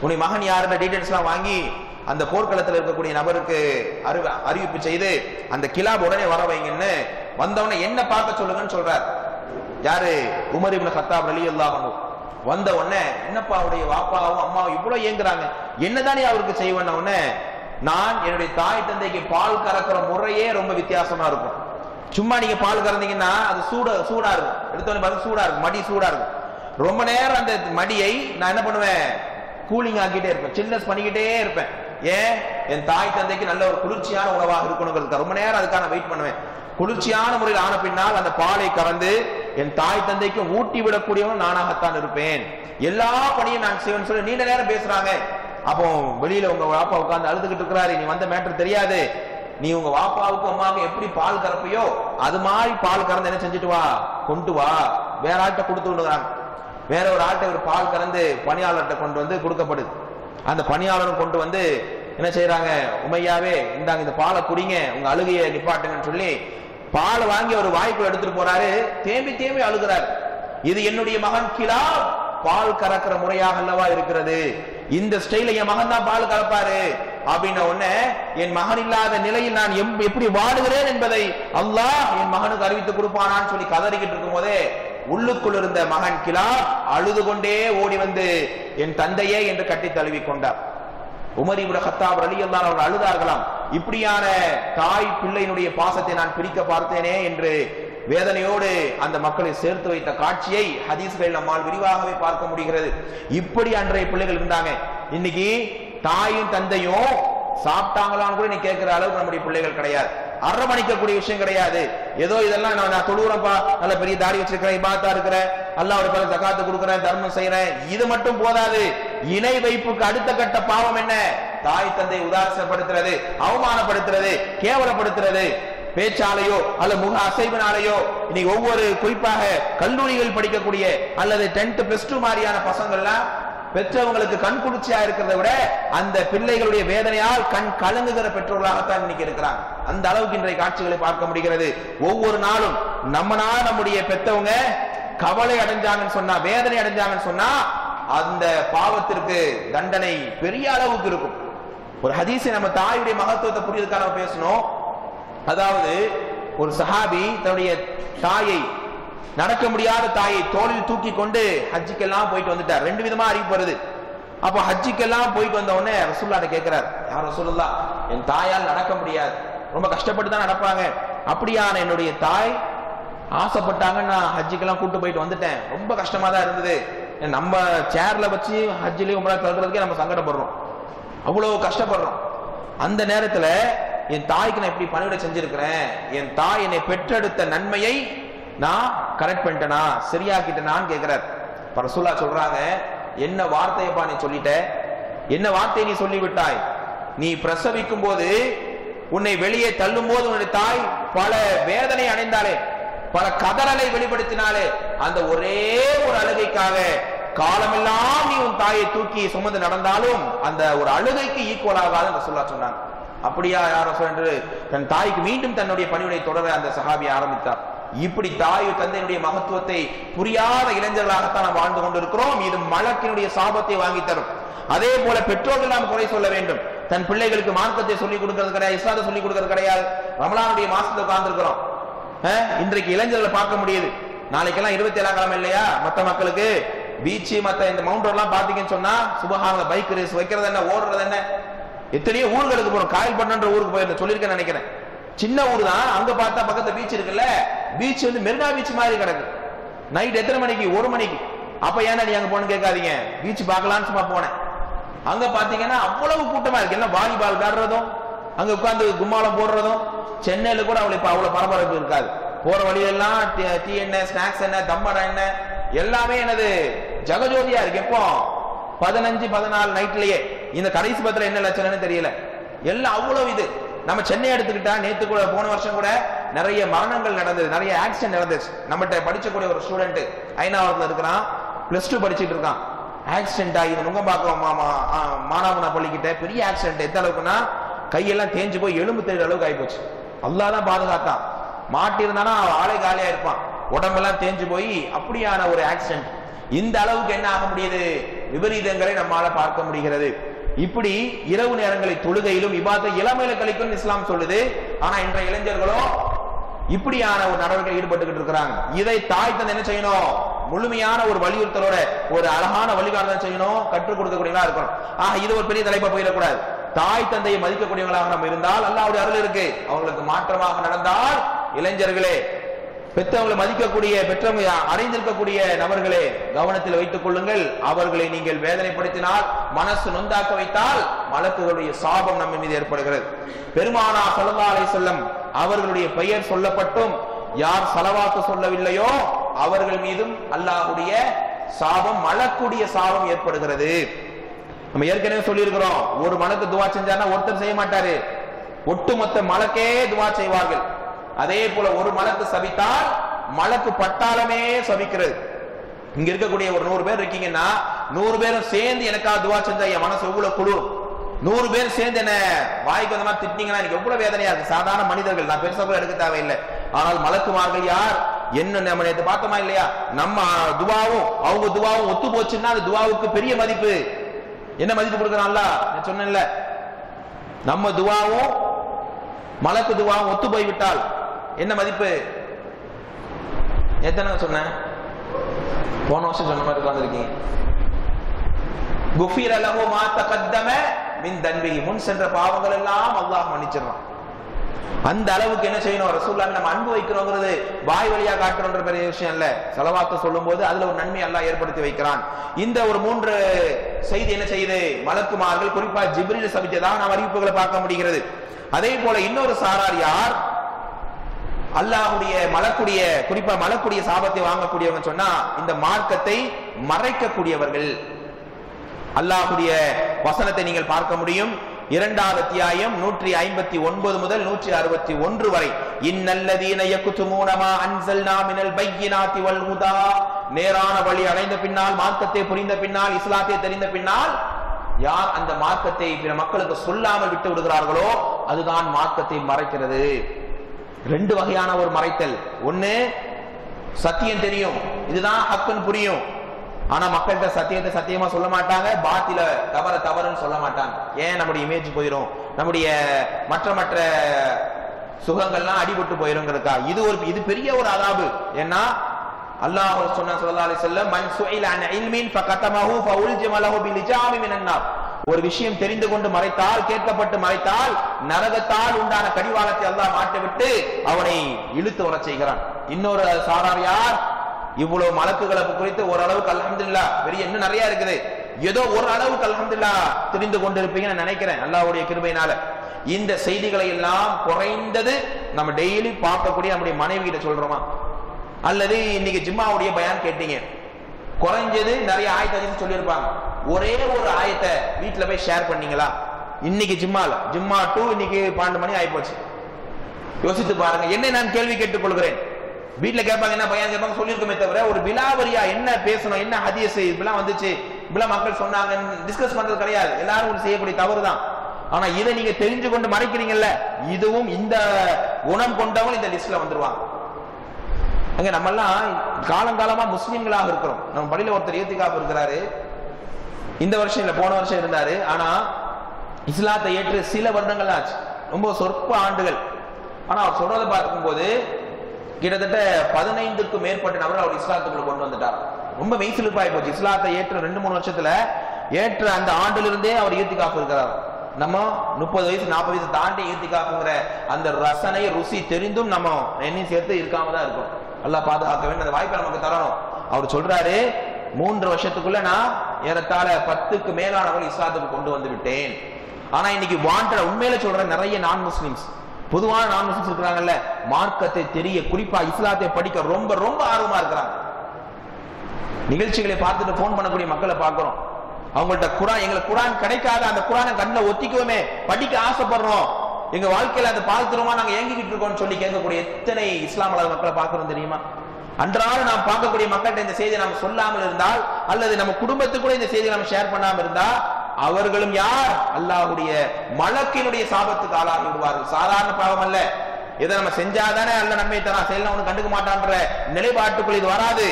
உன்னை மகன் யாருன்ற டீடைல்ஸ் எல்லாம் வாங்கி அந்த போர்க்களத்தில் இருக்கக்கூடிய நபருக்கு அறிவு அறிவிப்பு செய்து அந்த கிலாப் உடனே வர வைங்கன்னு வந்தவனை என்ன பார்க்க சொல்லுங்கன்னு சொல்றார். யாரு? உமர் இப்னு கத்தாப் ரலியல்லாஹு அன்ஹு. வந்த உடனே என்னப்பா அவருடைய வாப்பாவும் அம்மாவும் இவ்வளவு ஏங்குறாங்க? என்னதானே அவருக்கு செய்வேன் உடனே நான் என்னுடைய தாய் தந்தைக்கு பால் கறக்கிற முறையே ரொம்ப வித்தியாசமா இருக்கும். சும்மா நீங்க பால் கறந்தீங்கன்னா அது சூட சூடா இருக்கும். எடுத்தோடனே பாருங்க சூடா இருக்கும். மடி சூடா இருக்கும். ரொம்ப நேரம் அந்த மடியை நான் என்ன பண்ணுவேன்? கூலிங் ஆக்கிட்டே இருப்பேன். சில்னஸ் பண்ணிக்கிட்டே இருப்பேன். ஏன்? என் தாய் தந்தைக்கு நல்ல ஒரு குளிர்ச்சியான உணவாக இருக்கணுங்கிறது ரொம்ப நேரம் அதுக்காக வெயிட் பண்ணுவேன். குளிர்ச்சியான முறையில் ஆன பின்னால் அந்த பாலை கறந்து என் தாய் தந்தைக்கு ஊட்டி விடக்கூடியவன் நானாகத்தான் இருப்பேன். எல்லா பணியும் நான் செய்வேன் சொல்லி நீண்ட நேரம் பேசுறாங்க. அப்போ வெளியில உங்க அப்பா உட்காந்து அழுதுகிட்டு இருக்கிறாரு. நீ வந்த மேட்டர் தெரியாது. நீ உங்க வாப்பாவுக்கும் அம்மாவுக்கும் எப்படி பால் கறப்பையோ அது மாதிரி பால் கறந்து என்ன செஞ்சுட்டு வா? கொண்டு வா. வேற ஆள்கிட்ட கொடுத்து விடுறாங்க வேற ஒரு ஆட்டை ஒரு பால் கறந்து பணியாளர்கிட்ட கொண்டு வந்து கொடுக்கப்படுது. அந்த பணியாளரும் கொண்டு வந்து என்ன செய்யறாங்க உமையாவே இந்தாங்க இந்த பாலை குடிங்க உங்க அழுகையை நிப்பாட்டுங்கன்னு சொல்லி பாலை வாங்கி ஒரு வாய்க்குள்ள எடுத்துட்டு போறாரு. தேம்பி தேம்பி அழுகிறார். இது என்னுடைய மகன் கிலா பால் கறக்கிற முறையாக அல்லவா இருக்கிறது. இந்த ஸ்டைல என் மகன் தான் பால் கறப்பாரு. அப்படின்ன உடனே என் மகன் இல்லாத நிலையில் நான் எம்- எப்படி வாடுகிறேன் என்பதை அல்லாஹ் என் மகனுக்கு அறிவித்து கொடுப்பானான்னு சொல்லி கதறிக்கிட்டு இருக்கும் போதே உள்ளுக்குள் இருந்த மகன் கிலா அழுது கொண்டே ஓடி வந்து என் தந்தையே என்று கட்டி தழுவி கொண்டார். உமர் இப்னு கத்தாப் ரலியல்லாஹு அவர்கள் அழுதார்களாம். இப்படியான தாய் பிள்ளையினுடைய பாசத்தை நான் பிரிக்க பார்த்தேனே என்று வேதனையோடு அந்த மக்களை சேர்த்து வைத்த காட்சியை ஹதீஸ்கள் நம்மால் விரிவாகவே பார்க்க முடிகிறது. இப்படி அன்றைய பிள்ளைகள் இருந்தாங்க. இன்னைக்கு தாயும் தந்தையும் சாப்பிட்டாங்களான்னு கூட நீ கேட்கிற அளவுக்கு நம்முடைய பிள்ளைகள் கிடையாது. அரவணைக்கக்கூடிய விஷயம் கிடையாது. ஏதோ இதெல்லாம் நான் நான் தொழுவுறப்பா நல்ல பெரிய தாடி வச்சிருக்கிறேன் பாத்தா இருக்கிறேன் அல்லாவுடைய பல தகாத்து கொடுக்குறேன் தர்மம் செய்யறேன். இது மட்டும் போதாது. இணை வைப்புக்கு அடுத்த கட்ட பாவம் என்ன? தாய் தந்தை உதாசப்படுத்துறது அவமானப்படுத்துறது கேவலப்படுத்துறது. பேச்சாலையோ அல்லது முக அசைவினாலேயோ இன்னைக்கு ஒவ்வொரு குறிப்பாக கல்லூரிகள் படிக்கக்கூடிய அல்லது டென்த் பிளஸ் டூ மாதிரியான பசங்கள்லாம் பெற்றவங்களுக்கு கண் குளிர்ச்சியா இருக்கிறத விட அந்த பிள்ளைகளுடைய வேதனையால் கண் கலங்குகிற பெற்றோர்களாகத்தான் இன்னைக்கு இருக்கிறாங்க. அந்த அளவுக்கு இன்றைய காட்சிகளை பார்க்க முடிகிறது. ஒவ்வொரு நாளும் நம்மனா நம்முடைய பெத்தவங்க கவலை அடைஞ்சாங்கன்னு சொன்னா வேதனை அடைஞ்சாங்கன்னு சொன்னா அந்த பாவத்திற்கு தண்டனை பெரிய அளவுக்கு இருக்கும். ஒரு ஹதீஸை நம்ம தாயுடைய மகத்துவத்தை புரியறதுக்காக பேசணும். அதாவது ஒரு சஹாபி தன்னுடைய தாயை நடக்க முடியாத தாயை தோளில் தூக்கி கொண்டு ஹஜ்ஜிக்கெல்லாம் போயிட்டு வந்துட்டார். ரெண்டு விதமா அறிவு வருது. அப்போ ஹஜ்ஜிக்கெல்லாம் போயிட்டு வந்த உடனே ரசூல்லாட்ட கேட்கிறார் யார் ரசூல்லா என் தாயால் நடக்க முடியாது. ரொம்ப கஷ்டப்பட்டு தான் நடப்பாங்க. அப்படியான என்னுடைய தாய் ஆசைப்பட்டாங்க நான் ஹஜ்ஜிக்கெல்லாம் கூட்டு போயிட்டு வந்துட்டேன். ரொம்ப கஷ்டமா தான் இருந்தது. நம்ம சேர்ல வச்சு ஹஜ்ஜிலையும் உமரா தள்ளுறதுக்கே நம்ம சங்கடப்படுறோம். அவ்வளவு கஷ்டப்படுறோம். அந்த நேரத்துல என் தாய்க்கு நான் இப்படி பணிவிட செஞ்சிருக்கிறேன். என் தாய் என்னை பெற்றெடுத்த நன்மையை நான் கரெக்ட் பண்ணிட்டேனா? சரியாக்கிட்டேனான்னு கேட்கிறார் பரசுல்லா சொல்றாங்க என்ன வார்த்தையப்பா நீ சொல்லிட்ட? என்ன வார்த்தை நீ சொல்லிவிட்டாய்? நீ பிரசவிக்கும் போது உன்னை வெளியே தள்ளும் போது உன்னுடைய தாய் பல வேதனை அடைந்தாலே பல கதறலை வெளிப்படுத்தினாலே அந்த ஒரே ஒரு அழுகைக்காக காலமெல்லாம் நீ உன் தாயை தூக்கி சுமந்து நடந்தாலும் அந்த ஒரு அழுகைக்கு ஈக்குவல் ஆகாது என்று சொன்னாங்க. அப்படியா யாரோ என்று தன் தாய்க்கு மீண்டும் தன்னுடைய பணிவிடை தொடர அந்த சஹாபி ஆரம்பித்தார். இப்படி தாயு தந்தையினுடைய மகத்துவத்தை புரியாத இளைஞர்களாகத்தான் நாம் வாழ்ந்து கொண்டிருக்கிறோம். இது மலக்கினுடைய சாபத்தை வாங்கி தரும் அதே போல பெற்றோர்கள் நாம் குறை சொல்ல வேண்டும். தன் பிள்ளைகளுக்கு மார்க்கத்தை சொல்லிக் கொடுக்கிறது கிடையாது இஸ்லாத்தை சொல்லிக் கொடுக்கிறது கிடையாது. ரமலானுடைய மாசத்துல உட்கார்ந்துருக்கிறோம். இன்றைக்கு இளைஞர்களை பார்க்க முடியுது. நாளைக்கெல்லாம் இருபத்தி ஏழாம் கிழமை இல்லையா? மத்த மக்களுக்கு பீச் மத்த இந்த மவுண்ட் ரோட்லாம் பாத்தீங்கன்னு சொன்னா சுபகான பைக் ரேஸ் வைக்கிறது என்ன ஓடுறது என்ன? எத்தனையோ ஊர்களுக்கு போறோம். காயல் பண்ணுன்ற ஊருக்கு போயிருந்தேன் சொல்லியிருக்கேன் நினைக்கிறேன். சின்ன ஊர் தான் அங்க பார்த்தா பக்கத்துல பீச் இருக்குல்ல? பீச் வந்து மெரினா பீச் மாதிரி கிடக்கு. நைட் எத்தனை மணிக்கு? ஒரு மணிக்கு. அப்ப ஏன்னா நீ அங்க போன கேட்காதீங்க. பீச் பார்க்கலான்னு சும்மா போனேன். அங்க பாத்தீங்கன்னா அவ்வளவு கூட்டமா இருக்கு. எல்லாம் வாலிபால் விளையாடுறதும் அங்க உட்காந்து கும்மாளம் போடுறதும் சென்னையில கூட அவளை இப்ப அவ்வளவு பரபரப்பு இருக்காது. போற வழியெல்லாம் டீ என்ன ஸ்நாக்ஸ் என்ன தம்மடா என்ன எல்லாமே எனது ஜகஜோதியா இருக்கு. எப்போ? பதினஞ்சு பதினாலு நைட்லயே இந்த கடைசி பத்திரம் என்ன லட்சணம்னு தெரியல. எல்லாம் அவ்வளவு இது. நம்ம சென்னை எடுத்துக்கிட்டா நேத்து கூட போன வருஷம் கூட நிறைய மரணங்கள் நடந்தது நிறைய ஆக்சிடென்ட் நடந்துச்சு. நம்மகிட்ட படிச்சக்கூடிய ஒரு ஸ்டூடெண்ட் ஐநாவரத்தில் இருக்கிறான் பிளஸ் டூ படிச்சுட்டு இருக்கான். ஆக்சிடென்ட் ஆகி நுங்கம்பாக்கம் மானாமனா பள்ளிக்கிட்ட. பெரிய ஆக்சிடென்ட் எந்த அளவுக்குன்னா கையெல்லாம் தேஞ்சு போய் எலும்பு தெரிகிற அளவுக்கு ஆகிப்போச்சு அல்லா தான் பாதுகாத்தான். மாட்டி இருந்தானா ஆளே காலியா இருப்பான். உடம்பெல்லாம் தேஞ்சு போய் அப்படியான ஒரு ஆக்சிடென்ட் இந்த அளவுக்கு என்ன ஆக முடியுது? விபரீதங்களை நம்மால பார்க்க முடிகிறது. இப்படி இரவு நேரங்களை தொழுகையிலும் இபாத்த இளமையில கழிக்கும் இஸ்லாம் சொல்லுது. ஆனா இன்றைய இளைஞர்களோ இப்படியான ஒரு நடவடிக்கை ஈடுபட்டுக்கிட்டு இருக்கிறாங்க. இதை தாய் தந்தை என்ன செய்யணும்? முழுமையான ஒரு வலியுறுத்தலோட ஒரு அழகான வழிகாட்டுதல் செய்யணும்? கற்றுக் கொடுக்கக்கூடியவங்களா இருக்கணும். ஆக இது ஒரு பெரிய தலைப்பா போயிடக்கூடாது. தாய் தந்தையை மதிக்கக்கூடியவங்களாக நம்ம இருந்தால் அல்லாவுடைய அருள் இருக்கு. அவங்களுக்கு மாற்றமாக நடந்தால் இளைஞர்களே பெற்றவங்களை மதிக்கக்கூடிய பெற்றவங்க அறிந்திருக்கக்கூடிய நபர்களே கவனத்தில் வைத்துக் கொள்ளுங்கள். அவர்களை நீங்கள் வேதனைப்படுத்தினால் மனசு நொந்தாக்க வைத்தால் மலக்குகளுடைய சாபம் நம்ம மீது ஏற்படுகிறது. பெருமானா சல்லா செல்லம் அவர்களுடைய பெயர் சொல்லப்பட்டும். யார் சலவாக்கு சொல்லவில்லையோ அவர்கள் மீதும் அல்லாஹுடைய சாபம் மலக்குடைய சாபம் ஏற்படுகிறது. நம்ம ஏற்கனவே சொல்லியிருக்கிறோம் ஒரு மலக்கு துவா செஞ்சாருன்னா ஒருத்தர் செய்ய மாட்டாரு. ஒட்டுமொத்த மலக்கே துவா செய்வார்கள். அதே போல ஒரு மலக்கு சபித்தால் மலக்கு பட்டாளமே சபிக்கிறது. இங்க இருக்கக்கூடிய ஒரு நூறு பேர் இருக்கீங்கன்னா நூறு பேரும் சேர்ந்து எனக்காக துவா செஞ்சா என் மனசு எவ்வளவு குளிரும்? நூறு பேர் சேர்ந்து என்ன வாய்க்கு வந்த மாதிரி திட்டிங்கன்னா எனக்கு எவ்வளவு வேதனையா இருக்கு. சாதாரண மனிதர்கள் நான் பெருசா கூட எடுக்க தேவையில்லை. ஆனால் மலக்குமார்கள் யார்? என்ன நம்ம நேற்று பார்த்தோமா இல்லையா? நம்ம துவாவும் அவங்க துவாவும் ஒத்து போச்சுன்னா அந்த துவாவுக்கு பெரிய மதிப்பு. என்ன மதிப்பு கொடுக்கறான்ல நான் சொன்னேன்ல. நம்ம துவாவும் மலக்கு துவாவும் ஒத்து போய்விட்டால் என்ன மதிப்பு? எத்தனை சொன்னேன்? போன வருஷம் சொன்ன மாதிரி உட்கார்ந்துருக்கீங்க. குஃபீர் அலஹு மா தகத்தம மின் தன்பிகி முன் சென்ற பாவங்கள் எல்லாம் அல்லாஹ் மன்னிச்சிடறான் அந்த அளவுக்கு என்ன செய்யணும்? ரசூல்லா நம்ம அன்பு வைக்கிறோங்கிறது வாய் வழியா காட்டுறோன்ற பெரிய விஷயம் இல்ல. செலவாக்க சொல்லும் போது அதுல ஒரு நன்மை எல்லாம் ஏற்படுத்தி வைக்கிறான். இந்த ஒரு மூன்று செய்தி என்ன செய்யுது? மலக்குமார்கள் குறிப்பா ஜிப்ரில் சபித்ததாக நாம் அறிவிப்புகளை பார்க்க முடிகிறது. அதே போல இன்னொரு சாரார் யார்? அல்லாஹுடைய மலக்குடைய குறிப்பா மலக்குடைய சாபத்தை வாங்கக்கூடியவங்க சொன்னா இந்த மார்க்கத்தை மறைக்கக்கூடியவர்கள். அல்லாஹுடைய வசனத்தை நீங்கள் பார்க்க முடியும். இரண்டாவது அத்தியாயம் நூற்றி ஐம்பத்தி ஒன்பது முதல் நூற்றி அறுபத்தி ஒன்று வரை. இன்னல்லதீன யக்குதுமூனமா அன்சல்னா மினல் பையினாத்தி வல் ஹுதா நேரான வழி அடைந்த பின்னால் மார்க்கத்தை புரிந்த பின்னால் இஸ்லாத்தை தெரிந்த பின்னால் யார் அந்த மார்க்கத்தை பிற மக்களுக்கு சொல்லாமல் விட்டு விடுகிறார்களோ அதுதான் மார்க்கத்தை மறைக்கிறது. ரெண்டு வகையான ஒரு மறைத்தல். ஒண்ணு சத்தியம் தெரியும். இதுதான் ஹக்குன்னு புரியும். ஆனா மக்கள்கிட்ட சத்தியத்தை சத்தியமா சொல்ல மாட்டாங்க பாத்தில தவற தவறுன்னு சொல்ல மாட்டாங்க. ஏன் நம்முடைய இமேஜ் போயிடும் நம்முடைய மற்ற மற்ற சுகங்கள்லாம் அடிபட்டு போயிருங்கிறதுக்கா? இது ஒரு இது பெரிய ஒரு அதாபு. ஏன்னா அல்லாஹ் சொன்ன ஸல்லல்லாஹு அலைஹி மன் சுஇல இல்மின் ஃபகதமஹு பிலிஜாமி ஒரு விஷயம் தெரிந்து கொண்டு மறைத்தால் கேட்கப்பட்டு மறைத்தால் நரகத்தால் உண்டான கடிவாளத்தை அல்லாஹ் மாட்டிவிட்டு அவனை இழுத்து வர செய்கிறான். இன்னொரு சாரார் யார்? இவ்வளவு மலக்குகளை குறித்து ஓரளவுக்கு அலமதுல்லா பெரிய இன்னும் நிறைய இருக்குது. ஏதோ ஒரு அளவுக்கு அலமதுல்லா தெரிந்து கொண்டிருப்பீங்கன்னு நினைக்கிறேன் அல்லாவுடைய கிருபையினால. இந்த செய்திகளை எல்லாம் குறைந்தது நம்ம டெய்லி பார்க்கக்கூடிய நம்முடைய மனைவி கிட்ட சொல்றோமா? அல்லது இன்னைக்கு ஜிம்மாவுடைய பயான் கேட்டீங்க. குறைஞ்சது நிறைய ஆயத்தை சொல்லியிருப்பாங்க. ஒரே ஒரு ஆயத்தை வீட்டில் போய் ஷேர் பண்ணீங்களா? இன்னைக்கு ஜிம்மால. ஜிம்மா டூ இன்னைக்கு பன்னெண்டு மணி ஆயிப்போச்சு. யோசித்து பாருங்க என்ன நான் கேள்வி கேட்டுக் கொள்கிறேன் வீட்டுல கேட்பாங்க என்ன பையன் கேட்பாங்க சொல்லியிருக்கோமே தவிர ஒரு விலாவரியா என்ன பேசணும் என்ன ஹதீஸ் இப்படிலாம் வந்துச்சு. இப்பெல்லாம் மக்கள் சொன்னாங்க டிஸ்கஸ் பண்றது கிடையாது. எல்லாரும் ஒரு செய்யக்கூடிய தவறு தான் ஆனா இதை நீங்க தெரிஞ்சு கொண்டு மறைக்கிறீங்கல்ல இதுவும் இந்த குணம் கொண்டவங்க இந்த லிஸ்ட்ல வந்துருவாங்க. அங்க நம்ம எல்லாம் காலங்காலமா முஸ்லீம்களாக இருக்கிறோம். நம்ம பள்ளியில ஒருத்தர் ஏத்திக்காப்பு இருக்கிறாரு. இந்த வருஷம் இல்ல போன வருஷம் இருந்தாரு. ஆனா இஸ்லாத்தை ஏற்று சில வருடங்கள் ஆச்சு. ரொம்ப சொற்ப ஆண்டுகள். ஆனா அவர் சொல்றதை பார்க்கும்போது கிட்டத்தட்ட பதினைந்துக்கும் மேற்பட்ட நபர் அவர் இஸ்லாத்துக்குள்ள கொண்டு வந்துட்டார். ரொம்ப மெய்சிலிப்பாய் போச்சு. இஸ்லாத்தை ஏற்ற ரெண்டு மூணு வருஷத்துல ஏற்ற அந்த ஆண்டிலிருந்தே அவர் ஈர்த்திகாப்பு இருக்கிறார். நம்ம முப்பது வயசு நாற்பது வயசு தாண்டி ஈர்த்திகாப்புங்கிற அந்த ரசனை ருசி தெரிந்தும் நம்ம என்னையும் சேர்த்து இருக்காம தான் இருக்கும். நல்லா பாதுகாக்க வேண்டும் அந்த வாய்ப்பை நமக்கு தரணும். அவர் சொல்றாரு மூன்று வருஷத்துக்குள்ள நான் ஏறத்தாழ பத்துக்கு மேலானவர்கள் இஸ்லாத்துக்கு கொண்டு வந்து விட்டேன். ஆனா இன்னைக்கு வாண்ட உண்மையில சொல்ற நிறைய நான் முஸ்லிம்ஸ் பொதுவான நான் முஸ்லிம்ஸ் இருக்கிறாங்கல்ல மார்க்கத்தை தெரிய குறிப்பா இஸ்லாத்தை படிக்க ரொம்ப ரொம்ப ஆர்வமா இருக்கிறாங்க. நிகழ்ச்சிகளை பார்த்துட்டு போன் பண்ணக்கூடிய மக்களை பார்க்கிறோம். அவங்கள்ட்ட குரான் எங்களுக்கு குரான் கிடைக்காத அந்த குரானை கண்ணில் ஒத்திக்குவோமே படிக்க ஆசைப்படுறோம். எங்க வாழ்க்கையில அதை பார்க்கிறோமா நாங்க ஏங்கிக்கிட்டு இருக்கோம்னு சொல்லி கேட்கக்கூடிய எத்தனை இஸ்லாம் மக்களை பார்க்கிறோம் தெரியுமா? அன்றாட நாம் பார்க்கக்கூடிய மக்கள்கிட்ட இந்த செய்தியை நாம் சொல்லாமல் இருந்தால் அல்லது நம்ம குடும்பத்துக்கு கூட இந்த செய்தியை நம்ம ஷேர் பண்ணாமல் இருந்தால் அவர்களும் யார்? அல்லாஹுடைய மலக்கினுடைய சாபத்துக்கு ஆளாகி விடுவார்கள் சாதாரண பாவம் அல்ல. இதை நம்ம செஞ்சாதானே அல்ல நன்மை தரான். செயல் அவனு கண்டுக்க மாட்டான்ற நிலைப்பாட்டுக்குள் இது வராது.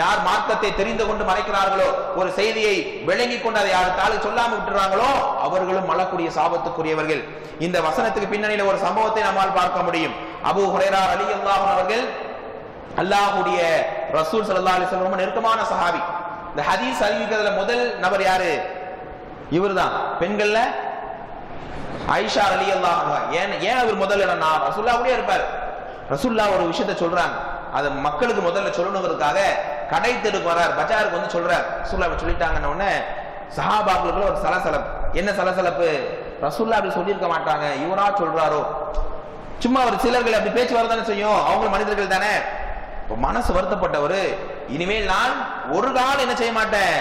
யார் மார்க்கத்தை தெரிந்து கொண்டு மறைக்கிறார்களோ ஒரு செய்தியை விளங்கி கொண்டு அதை யார் தாளு சொல்லாம விட்டுறாங்களோ அவர்களும் மலக்கூடிய சாபத்துக்குரியவர்கள். இந்த வசனத்துக்கு பின்னணியில ஒரு சம்பவத்தை நம்மால் பார்க்க முடியும். அபு ஹுரேரா அலி அல்லாஹன் அவர்கள் அல்லாஹுடைய ரசூல் சல்லா அலைஹி ரொம்ப நெருக்கமான சஹாபி. இந்த ஹதீஸ் அறிவிக்கிறதுல முதல் நபர் யாரு? இவர்தான். பெண்கள்ல ஐஷா அலி அல்லாஹ் ஏன் ஏன் அவர் முதல்ல நான் ரசுல்லா கூட இருப்பார். ரசுல்லா ஒரு விஷயத்த சொல்றாங்க. அதை மக்களுக்கு முதல்ல சொல்லணுங்கிறதுக்காக கடை தெருக்கு வர்றார் பஜாருக்கு வந்து சொல்றார். ரசுல்லா இப்படி சொல்லிட்டாங்கன்ன உடனே சஹாபாக்களுக்குள்ள ஒரு சலசலப்பு. என்ன சலசலப்பு? ரசுல்லா அப்படி சொல்லியிருக்க மாட்டாங்க. இவரா சொல்றாரோ? சும்மா ஒரு சிலர்கள் அப்படி பேச்சு வரதானே செய்யும்? அவங்க மனிதர்கள் தானே? இப்போ மனசு வருத்தப்பட்டவர் இனிமேல் நான் ஒரு காலம் என்ன செய்ய மாட்டேன்?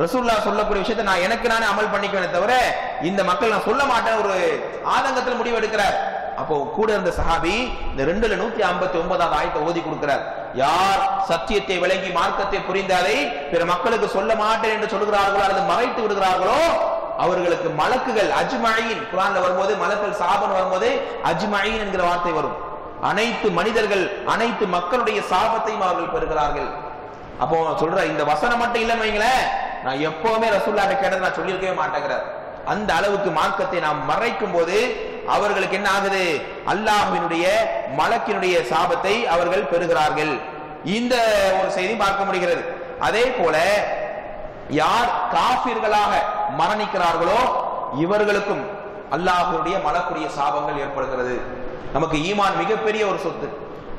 ரசூல்லா சொல்லக்கூடிய விஷயத்தை நான் எனக்கு நானே அமல் பண்ணிக்குவேனே தவிர இந்த மக்கள் நான் சொல்ல மாட்டேன் ஒரு ஆதங்கத்தில் முடிவு எடுக்கிறார் அப்போ கூட இருந்த சஹாபி இந்த ரெண்டுல நூத்தி ஐம்பத்தி ஒன்பதாவது ஆயத்தை ஓதி கொடுக்கிறார். யார் சத்தியத்தை விளங்கி மார்க்கத்தை புரிந்தாலே பிற மக்களுக்கு சொல்ல மாட்டேன் என்று சொல்கிறார்களோ அல்லது மறைத்து விடுகிறார்களோ அவர்களுக்கு மலக்குகள் அஜ்மழையின் குரான்ல வரும்போது மலக்கள் சாபன் வரும்போது அஜ்மயின் என்கிற வார்த்தை வரும். அனைத்து மனிதர்கள் அனைத்து மக்களுடைய சாபத்தையும் அவர்கள் பெறுகிறார்கள். அப்போ சொல்ற இந்த வசனம் மட்டும் இல்லைன்னு வைங்களேன் நான் எப்பவுமே ரசூல்லாட்ட கேட்டது நான் சொல்லியிருக்கவே மாட்டேங்கிறார். அந்த அளவுக்கு மார்க்கத்தை நாம் மறைக்கும் போது அவர்களுக்கு என்ன ஆகுது? அல்லாஹினுடைய மலக்கினுடைய சாபத்தை அவர்கள் பெறுகிறார்கள். இந்த ஒரு செய்தி பார்க்க முடிகிறது. அதே போல யார் காபிர்களாக மரணிக்கிறார்களோ இவர்களுக்கும் அல்லாஹுடைய மலக்குரிய சாபங்கள் ஏற்படுகிறது. நமக்கு ஈமான் மிகப்பெரிய ஒரு சொத்து.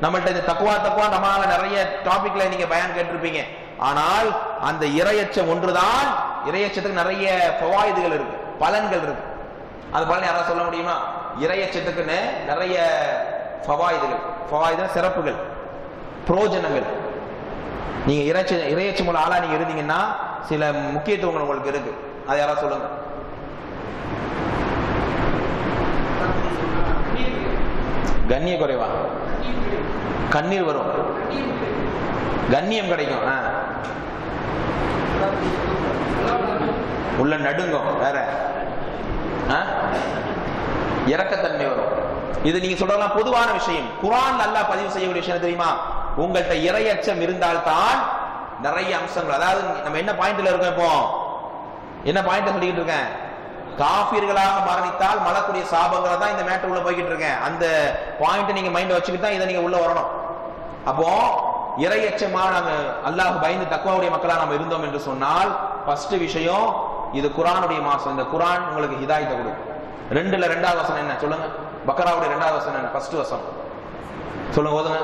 நம்மள்ட்ட இந்த தக்குவா தக்குவா நம்மளால நிறைய டாபிக்ல நீங்க பயன் கேட்டிருப்பீங்க. ஆனால் அந்த இரையச்சம் ஒன்றுதான் இரையச்சத்துக்கு நிறைய பவாயுதுகள் இருக்கு பலன்கள் இருக்கு. அது பலன் யாராவது சொல்ல முடியுமா? இரையச்சத்துக்குன்னு நிறைய ஃபவாயுதுகள் ஃபவாயுது சிறப்புகள் புரோஜனங்கள். நீங்க இறைச்சி இறையச்சம் மூலம் ஆளா நீங்க இருந்தீங்கன்னா சில முக்கியத்துவங்கள் உங்களுக்கு இருக்கு. அது யாராவது சொல்லுங்க. கண்ணிய குறைவா? கண்ணீர் வரும். கண்ணியம் கிடைக்கும். ஆ. உள்ள நடுங்கும் வேற. ஆ? வரும். இது நீங்க சொல்றதெல்லாம் பொதுவான விஷயம். குரான் நல்லா பதிவு செய்யக்கூடிய விஷயம் தெரியுமா? உங்கள்கிட்ட இரையச்சம் இருந்தால்தான் நிறைய அம்சங்கள். அதாவது நம்ம என்ன பாயிண்ட்ல இருக்கோம் இப்போ? என்ன பாயிண்ட் சொல்லிக்கிட்டு இருக்கேன்? காபீர்களாக மரணித்தால் மலக்குடைய சாபங்களை தான் இந்த மேட்டர் உள்ள போய்கிட்டு இருக்கேன். அந்த பாயிண்ட் நீங்க மைண்ட்ல வச்சுக்கிட்டு தான் இதை நீங்க உள்ள வரணும். அப்போ இரையச்சமா நாங்க அல்லாஹ் பயந்து தக்குவாவுடைய மக்களா நம்ம இருந்தோம் என்று சொன்னால் ஃபர்ஸ்ட் விஷயம் இது குரானுடைய மாசம். இந்த குரான் உங்களுக்கு ஹிதாயத்தை கொடுக்கும். ரெண்டுல ரெண்டாவது வசனம் என்ன? சொல்லுங்க. பக்கராவுடைய ரெண்டாவது வசனம் என்ன? ஃபர்ஸ்ட் வசனம். சொல்லுங்க ஓதுங்க.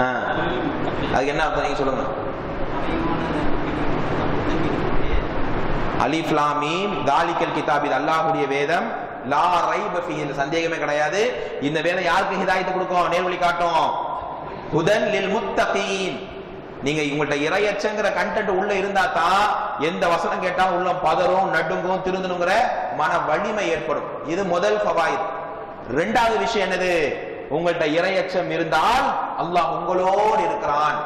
ஆ. அதுக்கு என்ன அர்த்தம்? நீங்க சொல்லுங்க. அலிஃப்லாமீம் தாலிக்கல் கிதாப் இது வேதம். லா ரைப ஃபீஹி இந்த சந்தேகமே கிடையாது. இந்த வேதம் யாருக்கு ஹிதாயத்தை கொடுக்கும்? நேர்வழி காட்டும். ஹுதன் லில் முத்தகீன். நீங்க உங்கள்ட்ட இறையச்சங்கிற கண்டென்ட் உள்ள இருந்தா தான் எந்த வசனம் கேட்டாலும் உள்ள பதறும் நடுங்கும் திருந்தணுங்கிற மன வலிமை ஏற்படும். இது முதல் ஃபவாயித். ரெண்டாவது விஷயம் என்னது? உங்கள்ட்ட இறையச்சம் இருந்தால் அல்லாஹ் உங்களோடு இருக்கிறான்.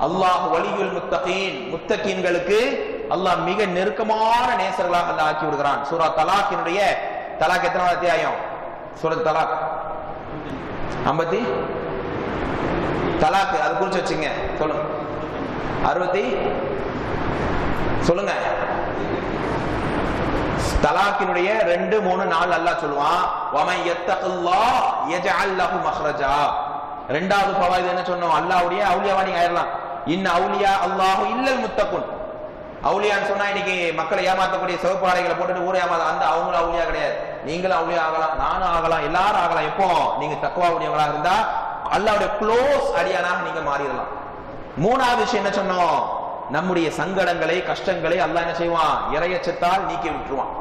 அல்லாஹ் வலியுல் முத்தகீன். முத்தகீன்களுக்கு அல்லாஹ் மிக நெருக்கமான நேசர்களாக அல்ல ஆக்கி விடுகிறான். சூரா தலாக்கினுடைய தலாக் எத்தனாவது அத்தியாயம்? சூரத் தலாக். ஐம்பத்தி? தலாக் அது குறிச்சு வச்சுங்க. சொல்லுங்க. அறுபத்தி? சொல்லுங்க. தலாக்கினுடைய ரெண்டு மூணு நாள் அல்லாஹ் சொல்லுவான். வமன் யத்தகுல்லாஹ் யஜஅல் லஹு மக்ரஜா ரெண்டாவது பவாயிது என்ன சொன்னோம்? அல்லாஹ்வுடைய அவுலியாவா நீங்க ஆயிரலாம். இன்ன அவுலியா அல்லாஹு இல்லல் முத்தகுன். அவுளியான்னு சொன்னா இன்னைக்கு மக்களை ஏமாற்றக்கூடிய சிவப்பு ஆடைகளை போட்டுட்டு ஊரை ஏமாத அந்த அவங்களும் அவுளியா கிடையாது. நீங்களும் அவுளியா ஆகலாம் நானும் ஆகலாம் எல்லாரும் ஆகலாம். எப்போ? நீங்க தக்குவா உடையவங்களா இருந்தா அல்லாவுடைய க்ளோஸ் அடியானாக நீங்க மாறிடலாம். மூணாவது விஷயம் என்ன சொன்னோம்? நம்முடைய சங்கடங்களை கஷ்டங்களை அல்லாஹ் என்ன செய்வான்? இறையச்சத்தால் நீக்கி விட்டுருவான்.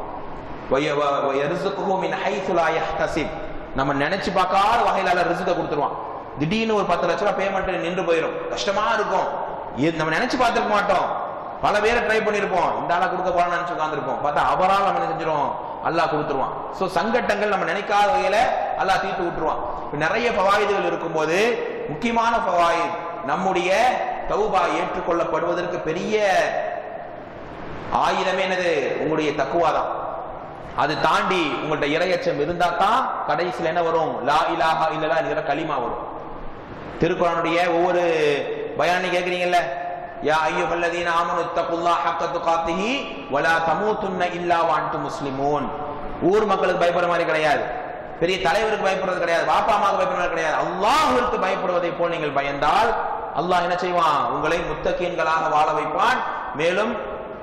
நம்ம நினைச்சு பார்க்காத வகையில அல்ல ரிசுக்க கொடுத்துருவான். திடீர்னு ஒரு பத்து லட்ச ரூபாய் பேமெண்ட் நின்று போயிடும் கஷ்டமா இருக்கும். இது நம்ம நினைச்சு பார்த்துருக்க மாட்டோம். பல பேரை ட்ரை பண்ணிருப்போம் இந்த ஆளா கொடுக்க போறான்னு உட்காந்துருப்போம் பார்த்தா அவரால் நம்ம என்ன செஞ்சிரும் அல்லாஹ் கொடுத்துருவான். சோ சங்கட்டங்கள் நம்ம நினைக்காத வகையில அல்லாஹ் தீர்த்து விட்டுருவான். நிறைய பவாயுதுகள் இருக்கும்போது முக்கியமான பவாயுது நம்முடைய தௌபா ஏற்றுக்கொள்ளப்படுவதற்கு பெரிய ஆயுதமே என்னது? உங்களுடைய தக்குவா தான். அது தாண்டி உங்கள்ட்ட இரையச்சம் இருந்தா தான் கடைசியில் என்ன வரும்? லா இலாஹா இல்லலா என்கிற களிமா வரும். திருக்குறானுடைய ஒவ்வொரு பயானி கேட்குறீங்கல்ல யா ஐயுஹல்லதீன ஆமனு தக்குல்லாஹ் ஹக்க துகாத்திஹி வலா தமூத்துன்ன இல்லா வஅன்தும் முஸ்லிமூன் ஊர் மக்களுக்கு பயப்படுற மாதிரி கிடையாது பெரிய தலைவருக்கு பயப்படுறது கிடையாது பாப்பா அம்மாவுக்கு பயப்படுறது கிடையாது அல்லாஹ்விற்கு பயப்படுவதை போல் நீங்கள் பயந்தால் அல்லாஹ் என்ன செய்வான் உங்களை முத்தகீன்களாக வாழ வைப்பான் மேலும்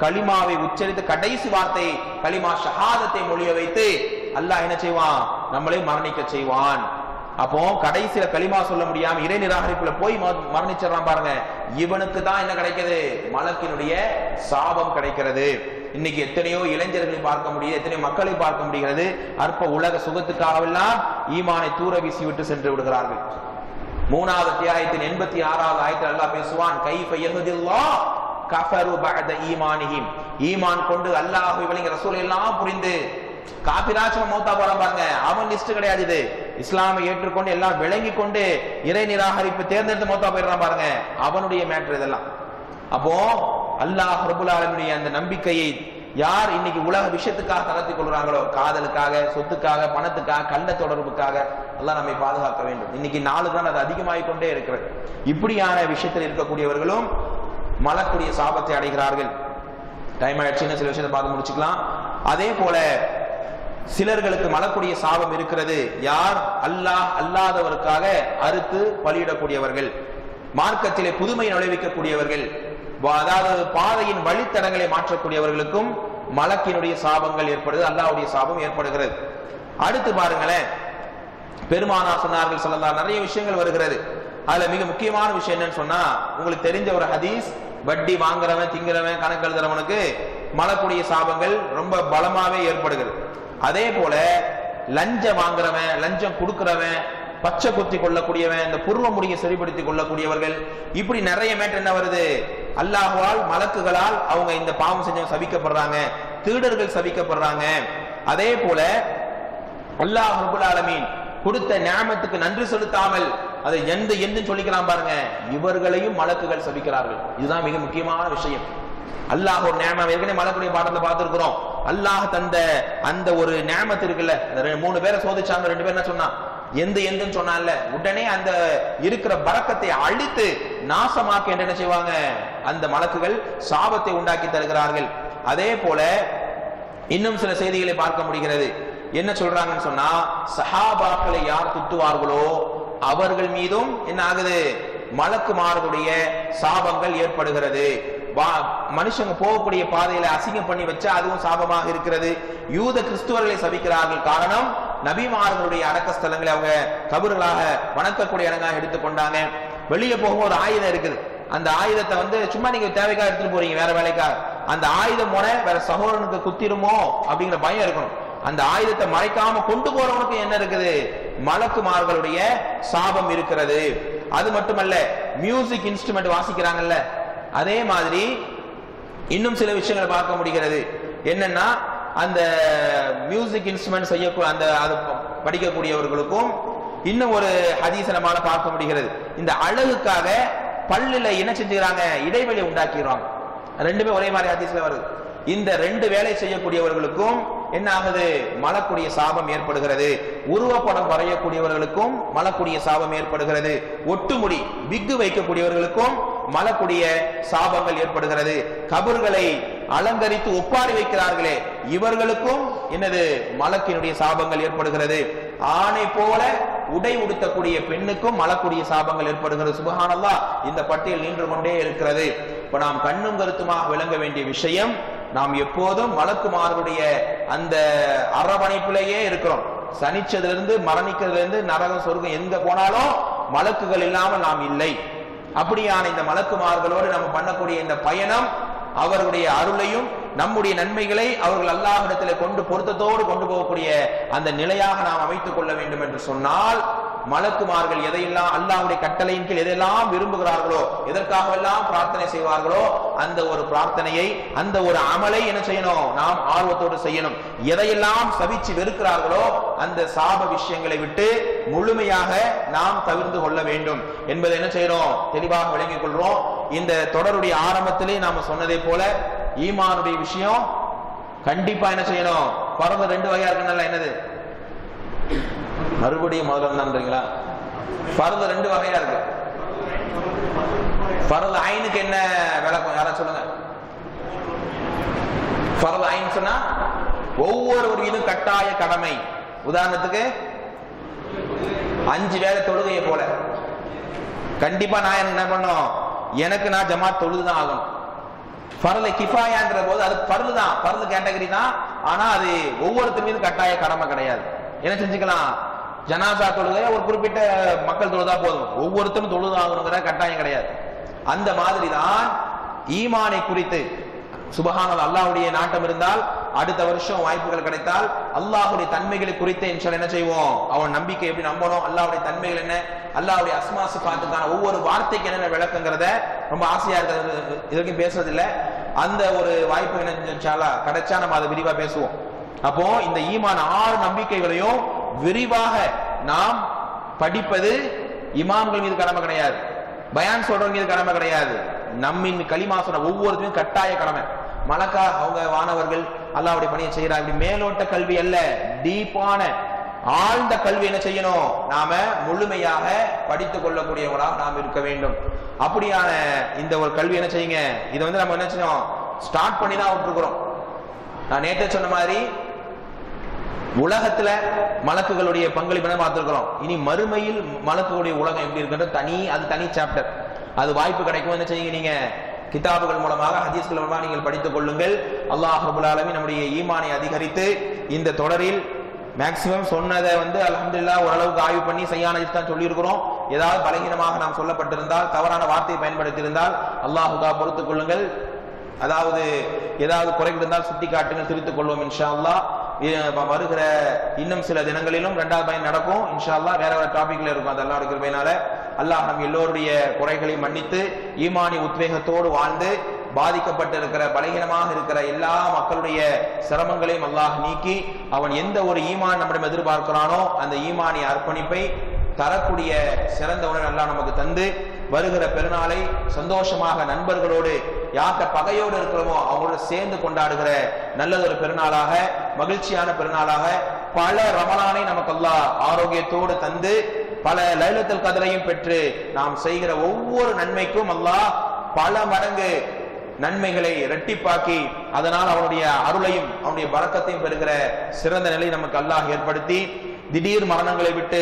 கலிமாவை உச்சரித்து கடைசி வார்த்தை கலிமா ஷஹாதத்தை மொழிய வைத்து அல்லாஹ் என்ன செய்வான் நம்மளை மரணிக்க செய்வான் அப்போ கடைசியில களிமா சொல்ல முடியாம இறை நிராகரிப்புல போய் ம- மரணிச்சிடறான் பாருங்க. இவனுக்கு தான் என்ன கிடைக்குது? மலக்கினுடைய சாபம் கிடைக்கிறது. இன்னைக்கு எத்தனையோ இளைஞர்களை பார்க்க முடியுது எத்தனையோ மக்களை பார்க்க முடிகிறது. அற்ப உலக சுகத்துக்காகவெல்லாம் ஈமானை தூர வீசி விட்டு சென்று விடுகிறார்கள். மூணாவது அத்தியாயத்தின் எண்பத்தி ஆறாவது ஆயத்தில் அல்லாஹ் பேசுவான் கை யஹ்தில்லாஹ் கஃபரு பஅத ஈமானிஹிம். ஈமான் கொண்டு அல்லாஹ் இவளிங்க ரசூல் எல்லாம் புரிந்து. காபிராச்சம் மௌத்தா போறான் பாருங்க. அவன் லிஸ்ட் கிடையாது இது. இஸ்லாமை ஏற்றுக்கொண்டு எல்லாம் விளங்கி கொண்டு இறை நிராகரிப்பு தேர்ந்தெடுத்து மொத்தா போயிடுறான் பாருங்க. அவனுடைய மேட்ரு இதெல்லாம். அப்போ அல்லாஹ் ரபுல் அந்த நம்பிக்கையை யார் இன்னைக்கு உலக விஷயத்துக்காக தளர்த்தி கொள்றாங்களோ காதலுக்காக சொத்துக்காக பணத்துக்காக கள்ள தொடர்புக்காக எல்லாம் நம்மை பாதுகாக்க வேண்டும். இன்னைக்கு நாளுக்கு நாள் அது அதிகமாகிக் கொண்டே இருக்கிறது. இப்படியான விஷயத்தில் இருக்கக்கூடியவர்களும் மலக்கூடிய சாபத்தை அடைகிறார்கள். டைம் ஆயிடுச்சுன்னு சில விஷயத்தை பார்த்து முடிச்சுக்கலாம். அதே போல சிலர்களுக்கு மலக்குடைய சாபம் இருக்கிறது. யார்? அல்லாஹ். அல்லாதவருக்காக அறுத்து பலியிடக்கூடியவர்கள். மார்க்கத்திலே புதுமை நுழைவிக்கக்கூடியவர்கள். அதாவது பாதையின் வழித்தடங்களை மாற்றக்கூடியவர்களுக்கும் மலக்கினுடைய சாபங்கள் ஏற்படுது அல்லாவுடைய சாபம் ஏற்படுகிறது. அடுத்து பாருங்களேன். பெருமானா சொன்னார்கள் சொல்லலாம் நிறைய விஷயங்கள் வருகிறது. அதுல மிக முக்கியமான விஷயம் என்னன்னு சொன்னா உங்களுக்கு தெரிஞ்ச ஒரு ஹதீஸ் வட்டி வாங்குறவன் திங்கிறவன் கணக்கு எழுதுறவனுக்கு மலக்குடைய சாபங்கள் ரொம்ப பலமாவே ஏற்படுகிறது. அதே போல லஞ்சம் வாங்குறவன் லஞ்சம் கொடுக்கிறவன் பச்சை குத்தி கொள்ளக்கூடியவன் இந்த புருவ முடியை சரிபடுத்தி கொள்ளக்கூடியவர்கள் இப்படி நிறைய மேட்டர் என்ன வருது? அல்லாஹுவால் மலக்குகளால் அவங்க இந்த பாவம் செஞ்சவங்க சபிக்கப்படுறாங்க திருடர்கள் சபிக்கப்படுறாங்க. அதே போல அல்லாஹ் ரபுல் ஆலமீன் கொடுத்த ஞாபகத்துக்கு நன்றி செலுத்தாமல் அதை எந்த எந்த சொல்லிக்கிறான் பாருங்க இவர்களையும் மலக்குகள் சபிக்கிறார்கள். இதுதான் மிக முக்கியமான விஷயம். அல்லாஹ் ஒரு நேமம் ஏற்கனவே மலக்குடைய பாடத்தை பார்த்திருக்கிறோம். அல்லாஹ் தந்த அந்த ஒரு நேமத்து இருக்குல்ல ரெ- மூணு பேரை சோதிச்சாங்க ரெண்டு பேர் என்ன சொன்னா எந்த எந்தன்னு சொன்னான்ல உடனே அந்த இருக்கிற பறக்கத்தை அழித்து நாசமாக்க என்ன செய்வாங்க? அந்த மலக்குகள் சாபத்தை உண்டாக்கி தருகிறார்கள். அதே போல இன்னும் சில செய்திகளை பார்க்க முடிகிறது. என்ன சொல்றாங்கன்னு சொன்னா சஹாபாக்களை யார் துத்துவார்களோ அவர்கள் மீதும் என்ன ஆகுது? மலக்குமார்களுடைய சாபங்கள் ஏற்படுகிறது. மனுஷங்க போகக்கூடிய பாதையில அசிங்கம் பண்ணி வச்சா அதுவும் சாபமாக இருக்கிறது. யூத கிறிஸ்துவர்களை சபிக்கிறார்கள். காரணம் நபிமார்களுடைய அடக்க ஸ்தலங்களை அவங்க கபர்களாக வணக்கக்கூடிய இடங்களாக எடுத்துக்கொண்டாங்க வெளியே போகும் ஒரு ஆயுதம் இருக்குது. அந்த ஆயுதத்தை வந்து சும்மா நீங்க தேவைக்காக எடுத்துட்டு போறீங்க வேற வேலைக்காக அந்த ஆயுதம் போன வேற சகோதரனுக்கு குத்திருமோ அப்படிங்கிற பயம் இருக்கணும். அந்த ஆயுதத்தை மறைக்காம கொண்டு போறவனுக்கு என்ன இருக்குது? மலக்குமார்களுடைய சாபம் இருக்கிறது. அது மட்டுமல்ல மியூசிக் இன்ஸ்ட்ருமெண்ட் வாசிக்கிறாங்கல்ல அதே மாதிரி இன்னும் சில விஷயங்களை பார்க்க முடிகிறது. என்னன்னா அந்த மியூசிக் இன்ஸ்ட்ருமெண்ட் செய்யக்கூடிய அந்த அது படிக்கக்கூடியவர்களுக்கும் இன்னும் ஒரு ஹதீசனமான பார்க்க முடிகிறது. இந்த அழகுக்காக பல்லுல என்ன செஞ்சுக்கிறாங்க? இடைவெளி உண்டாக்கிடுவாங்க. ரெண்டுமே ஒரே மாதிரி ஹதீஸ்ல வருது. இந்த ரெண்டு வேலை செய்யக்கூடியவர்களுக்கும் என்ன ஆகுது? மலக்கூடிய சாபம் ஏற்படுகிறது. உருவப்படம் வரையக்கூடியவர்களுக்கும் மலக்கூடிய சாபம் ஏற்படுகிறது. ஒட்டுமுடி விக்கு வைக்கக்கூடியவர்களுக்கும் மலக்குடிய சாபங்கள் ஏற்படுகிறது. கபர்களை அலங்கரித்து ஒப்பாரி வைக்கிறார்களே. இவர்களுக்கும் என்னது? மலக்கினுடைய சாபங்கள் ஏற்படுகிறது. ஆணை போல உடை உடுத்தக்கூடிய பெண்ணுக்கும் மலக்குடிய சாபங்கள் ஏற்படுகிறது. சுபகானல்லா இந்த பட்டியல் நின்று கொண்டே இருக்கிறது. இப்ப நாம் கண்ணும் கருத்துமாக விளங்க வேண்டிய விஷயம் நாம் எப்போதும் மலக்குமார்களுடைய அந்த அரவணைப்பிலேயே இருக்கிறோம். சனிச்சதிலிருந்து மரணிக்கிறதுலேருந்து நரகம் சொர்க்கம் எங்க போனாலும் மலக்குகள் இல்லாமல் நாம் இல்லை. அப்படியான இந்த மலக்குமார்களோடு நம்ம பண்ணக்கூடிய இந்த பயணம் அவருடைய அருளையும் நம்முடைய நன்மைகளை அவர்கள் அல்லாஹிடத்தில் கொண்டு பொருத்தத்தோடு கொண்டு போகக்கூடிய அந்த நிலையாக நாம் அமைத்துக் கொள்ள வேண்டும் என்று சொன்னால் மலக்குமார்கள் எதையெல்லாம் அல்லாவுடைய கட்டளையின் கீழ் எதெல்லாம் விரும்புகிறார்களோ எதற்காகவெல்லாம் பிரார்த்தனை செய்வார்களோ அந்த ஒரு பிரார்த்தனையை அந்த ஒரு அமலை என்ன செய்யணும்? நாம் ஆர்வத்தோடு செய்யணும். எதையெல்லாம் சபிச்சு வெறுக்கிறார்களோ அந்த சாப விஷயங்களை விட்டு முழுமையாக நாம் தவிர்த்து கொள்ள வேண்டும். என்பதை என்ன செய்யறோம்? தெளிவாக விளங்கிக் கொள்றோம் இந்த தொடருடைய ஆரம்பத்திலே நாம சொன்னதை போல ஈமானுடைய விஷயம் கண்டிப்பா என்ன செய்யணும்? பரவ ரெண்டு வகையா இருக்குன்னு என்னது? மறுபடியும் முதல்ல இருந்தான்றீங்களா பரது ரெண்டு வகையா இருக்கு. பரது ஐனுக்கு என்ன விளக்கம் யாரா சொல்லுங்க. பரது ஐன் சொன்னா ஒவ்வொரு மீதும் கட்டாய கடமை. உதாரணத்துக்கு அஞ்சு வேலை தொழுகையை போல. கண்டிப்பா நான் என்ன பண்ணணும்? எனக்கு நான் ஜமாத் தொழுதுதான் ஆகணும். பரல கிஃபாயாங்கிற போது அது பரலு தான் பரலு கேட்டகரி தான் ஆனா அது ஒவ்வொருத்தர் மீது கட்டாய கடமை கிடையாது. என்ன செஞ்சுக்கலாம்? ஜனாசா தொழுகை ஒரு குறிப்பிட்ட மக்கள் தொழுதா போதும். ஒவ்வொருத்தரும் தொழுதாகணுங்கிற கட்டாயம் கிடையாது. அந்த மாதிரி தான் ஈமானை குறித்து சுபஹானல் அல்லாஹுடைய நாட்டம் இருந்தால் அடுத்த வருஷம் வாய்ப்புகள் கிடைத்தால் அல்லாஹுடைய தன்மைகளை குறித்து இன்ஷால் என்ன செய்வோம்? அவன் நம்பிக்கை எப்படி நம்பணும்? அல்லாவுடைய தன்மைகள் என்ன? அல்லாஹ்வுடைய அஸ்மாசு சிஃபாத்துக்கான ஒவ்வொரு வார்த்தைக்கு என்னென்ன விளக்குங்கிறத ரொம்ப ஆசையா இருக்கிறது இதுவரைக்கும் பேசுறதில்லை பேசுறதில்ல. அந்த ஒரு வாய்ப்பு என்ன கிடைச்சா நம்ம அதை விரிவா பேசுவோம். அப்போ இந்த ஈமான் ஆறு நம்பிக்கைகளையும் விரிவாக நாம் படிப்பது இமாம்கள் மீது கடமை கிடையாது. பயான் சொல்றவங்க மீது கடமை கிடையாது. நம்மின் களிமா சொன்ன ஒவ்வொருத்தையும் கட்டாய கடமை. மலக்கா அவங்க வானவர்கள் அல்லாவுடைய பணியை செய்யறாங்க இப்படி மேலோட்ட கல்வி அல்ல டீப்பான ஆழ்ந்த கல்வி என்ன செய்யணும்? நாம முழுமையாக படித்துக் கொள்ளக்கூடியவர்களாக நாம் இருக்க வேண்டும். அப்படியான இந்த ஒரு கல்வி என்ன செய்யுங்க? இதை வந்து நம்ம என்ன செய்யணும்? ஸ்டார்ட் பண்ணி தான் விட்டுருக்குறோம். நான் நேற்று சொன்ன மாதிரி உலகத்துல மலக்குகளுடைய பங்களிப்பு பார்த்துருக்கிறோம். இனி மறுமையில் மலக்குகளுடைய உலகம் எப்படி இருக்குன்றது தனி அது தனி சாப்டர் அது வாய்ப்பு கிடைக்கும் என்ன செய்யுங்க நீங்க? கிதாபுகள் மூலமாக ஹதீஸ்கள் மூலமாக நீங்கள் படித்துக் கொள்ளுங்கள். அல்லாஹ் ரபுல் ஆலமீன் நம்முடைய ஈமானை அதிகரித்து இந்த தொடரில் மேக்சிமம் சொன்னதை வந்து அலமதுல்லா ஓரளவுக்கு ஆய்வு பண்ணி சரியான தான் சொல்லியிருக்கிறோம். ஏதாவது பலகீனமாக நாம் சொல்லப்பட்டிருந்தால் தவறான வார்த்தையை பயன்படுத்தியிருந்தால் அல்லாஹுதா பொறுத்துக் கொள்ளுங்கள். அதாவது ஏதாவது குறைகள் இருந்தால் சுட்டி காட்டுங்கள் திருத்திக் கொள்வோம் இன்ஷா அல்லாஹ். வருகிற இன்னும் சில தினங்களிலும் ரெண்டாவது பயன் நடக்கும். இன்ஷா வேற வேற டாபிக்ல இருக்கும். அது அல்லாஹ் அல்லாஹ் நம் எல்லோருடைய குறைகளை மன்னித்து ஈமானி உத்வேகத்தோடு வாழ்ந்து பாதிக்கப்பட்டிருக்கிற பலகீனமாக இருக்கிற எல்லா மக்களுடைய சிரமங்களையும் அல்லாஹ் நீக்கி அவன் எந்த ஒரு ஈமான் நம்மிடம் எதிர்பார்க்கிறானோ அந்த ஈமானி அர்ப்பணிப்பை தரக்கூடிய சிறந்த உணவு நல்லா நமக்கு தந்து வருகிற பெருநாளை சந்தோஷமாக நண்பர்களோடு யார்கிட்ட பகையோடு இருக்கிறோமோ அவங்களோட சேர்ந்து கொண்டாடுகிற நல்லதொரு பெருநாளாக மகிழ்ச்சியான பெருநாளாக பல ரமலானை நமக்கு அல்லாஹ் ஆரோக்கியத்தோடு தந்து பல லைலத்தில் கதலையும் பெற்று நாம் செய்கிற ஒவ்வொரு நன்மைக்கும் அல்லாஹ் பல மடங்கு நன்மைகளை இரட்டிப்பாக்கி அதனால் அவனுடைய அருளையும் அவனுடைய பறக்கத்தையும் பெறுகிற சிறந்த நிலை நமக்கு அல்லாஹ் ஏற்படுத்தி திடீர் மரணங்களை விட்டு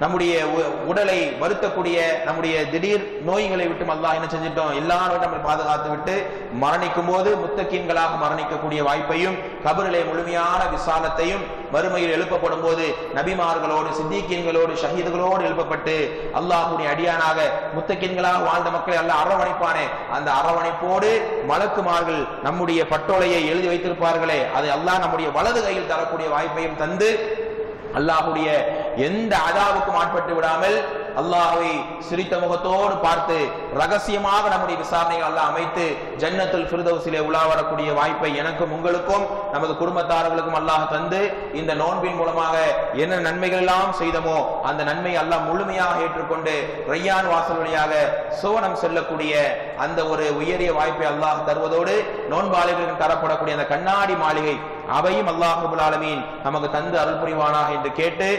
நம்முடைய உ- உடலை வருத்தக்கூடிய நம்முடைய திடீர் நோய்களை விட்டு அல்லாஹ் என்ன செஞ்சிட்டோம்? எல்லாரும் நம்மை பாதுகாத்து விட்டு மரணிக்கும் போது முத்தக்கீன்களாக மரணிக்கக்கூடிய வாய்ப்பையும் கபரிலே முழுமையான விசாலத்தையும் மறுமையில் எழுப்பப்படும் போது நபிமார்களோடு சித்திகீன்களோடு ஷஹீதுகளோடு எழுப்பப்பட்டு அல்லாஹுடைய அடியானாக முத்தக்கீன்களாக வாழ்ந்த மக்களை எல்லாம் அரவணைப்பானே. அந்த அரவணைப்போடு மலக்குமார்கள் நம்முடைய பட்டோலையை எழுதி வைத்திருப்பார்களே. அதை அல்லாஹ் நம்முடைய வலது கையில் தரக்கூடிய வாய்ப்பையும் தந்து அல்லாஹுடைய எந்த அதாவுக்கும் ஆட்பட்டு விடாமல் அல்லாஹை சிரித்த முகத்தோடு பார்த்து ரகசியமாக நம்முடைய விசாரணைகள் எல்லாம் அமைத்து ஜன்னத்துல் ஃபிர்தௌஸிலே உலா வரக்கூடிய வாய்ப்பை எனக்கும் உங்களுக்கும் நமது குடும்பத்தார்களுக்கும் அல்லாஹ் தந்து இந்த நோன்பின் மூலமாக என்ன நன்மைகள் எல்லாம் செய்தமோ அந்த நன்மை அல்லாஹ் முழுமையாக ஏற்றுக்கொண்டு ரையான் வாசல் வழியாக சுவனம் செல்லக்கூடிய அந்த ஒரு உயரிய வாய்ப்பை அல்லாஹ் தருவதோடு நோன்பாளிகளுக்கு தரப்படக்கூடிய அந்த கண்ணாடி மாளிகை அவையும் அல்லாஹ் ரபுல் ஆலமீன் நமக்கு தந்து அருள் புரிவானாக என்று கேட்டு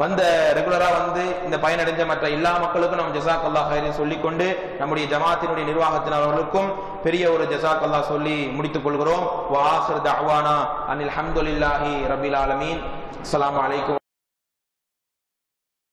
வந்த ரெகுலரா வந்து இந்த பயனடைஞ்ச மற்ற எல்லா மக்களுக்கும் நம்ம ஜசாக் அல்லாஹ் ஹைரை சொல்லிக்கொண்டு நம்முடைய ஜமாத்தினுடைய நிர்வாகத்தினர்களுக்கும் பெரிய ஒரு ஜசாக் அல்லாஹ் சொல்லி முடித்துக் கொள்கிறோம். வாசர் தஹ்வானா அனில் ஹம்துல்லாஹி ரபில் ஆலமீன். அஸ்ஸலாமு அலைக்கும்.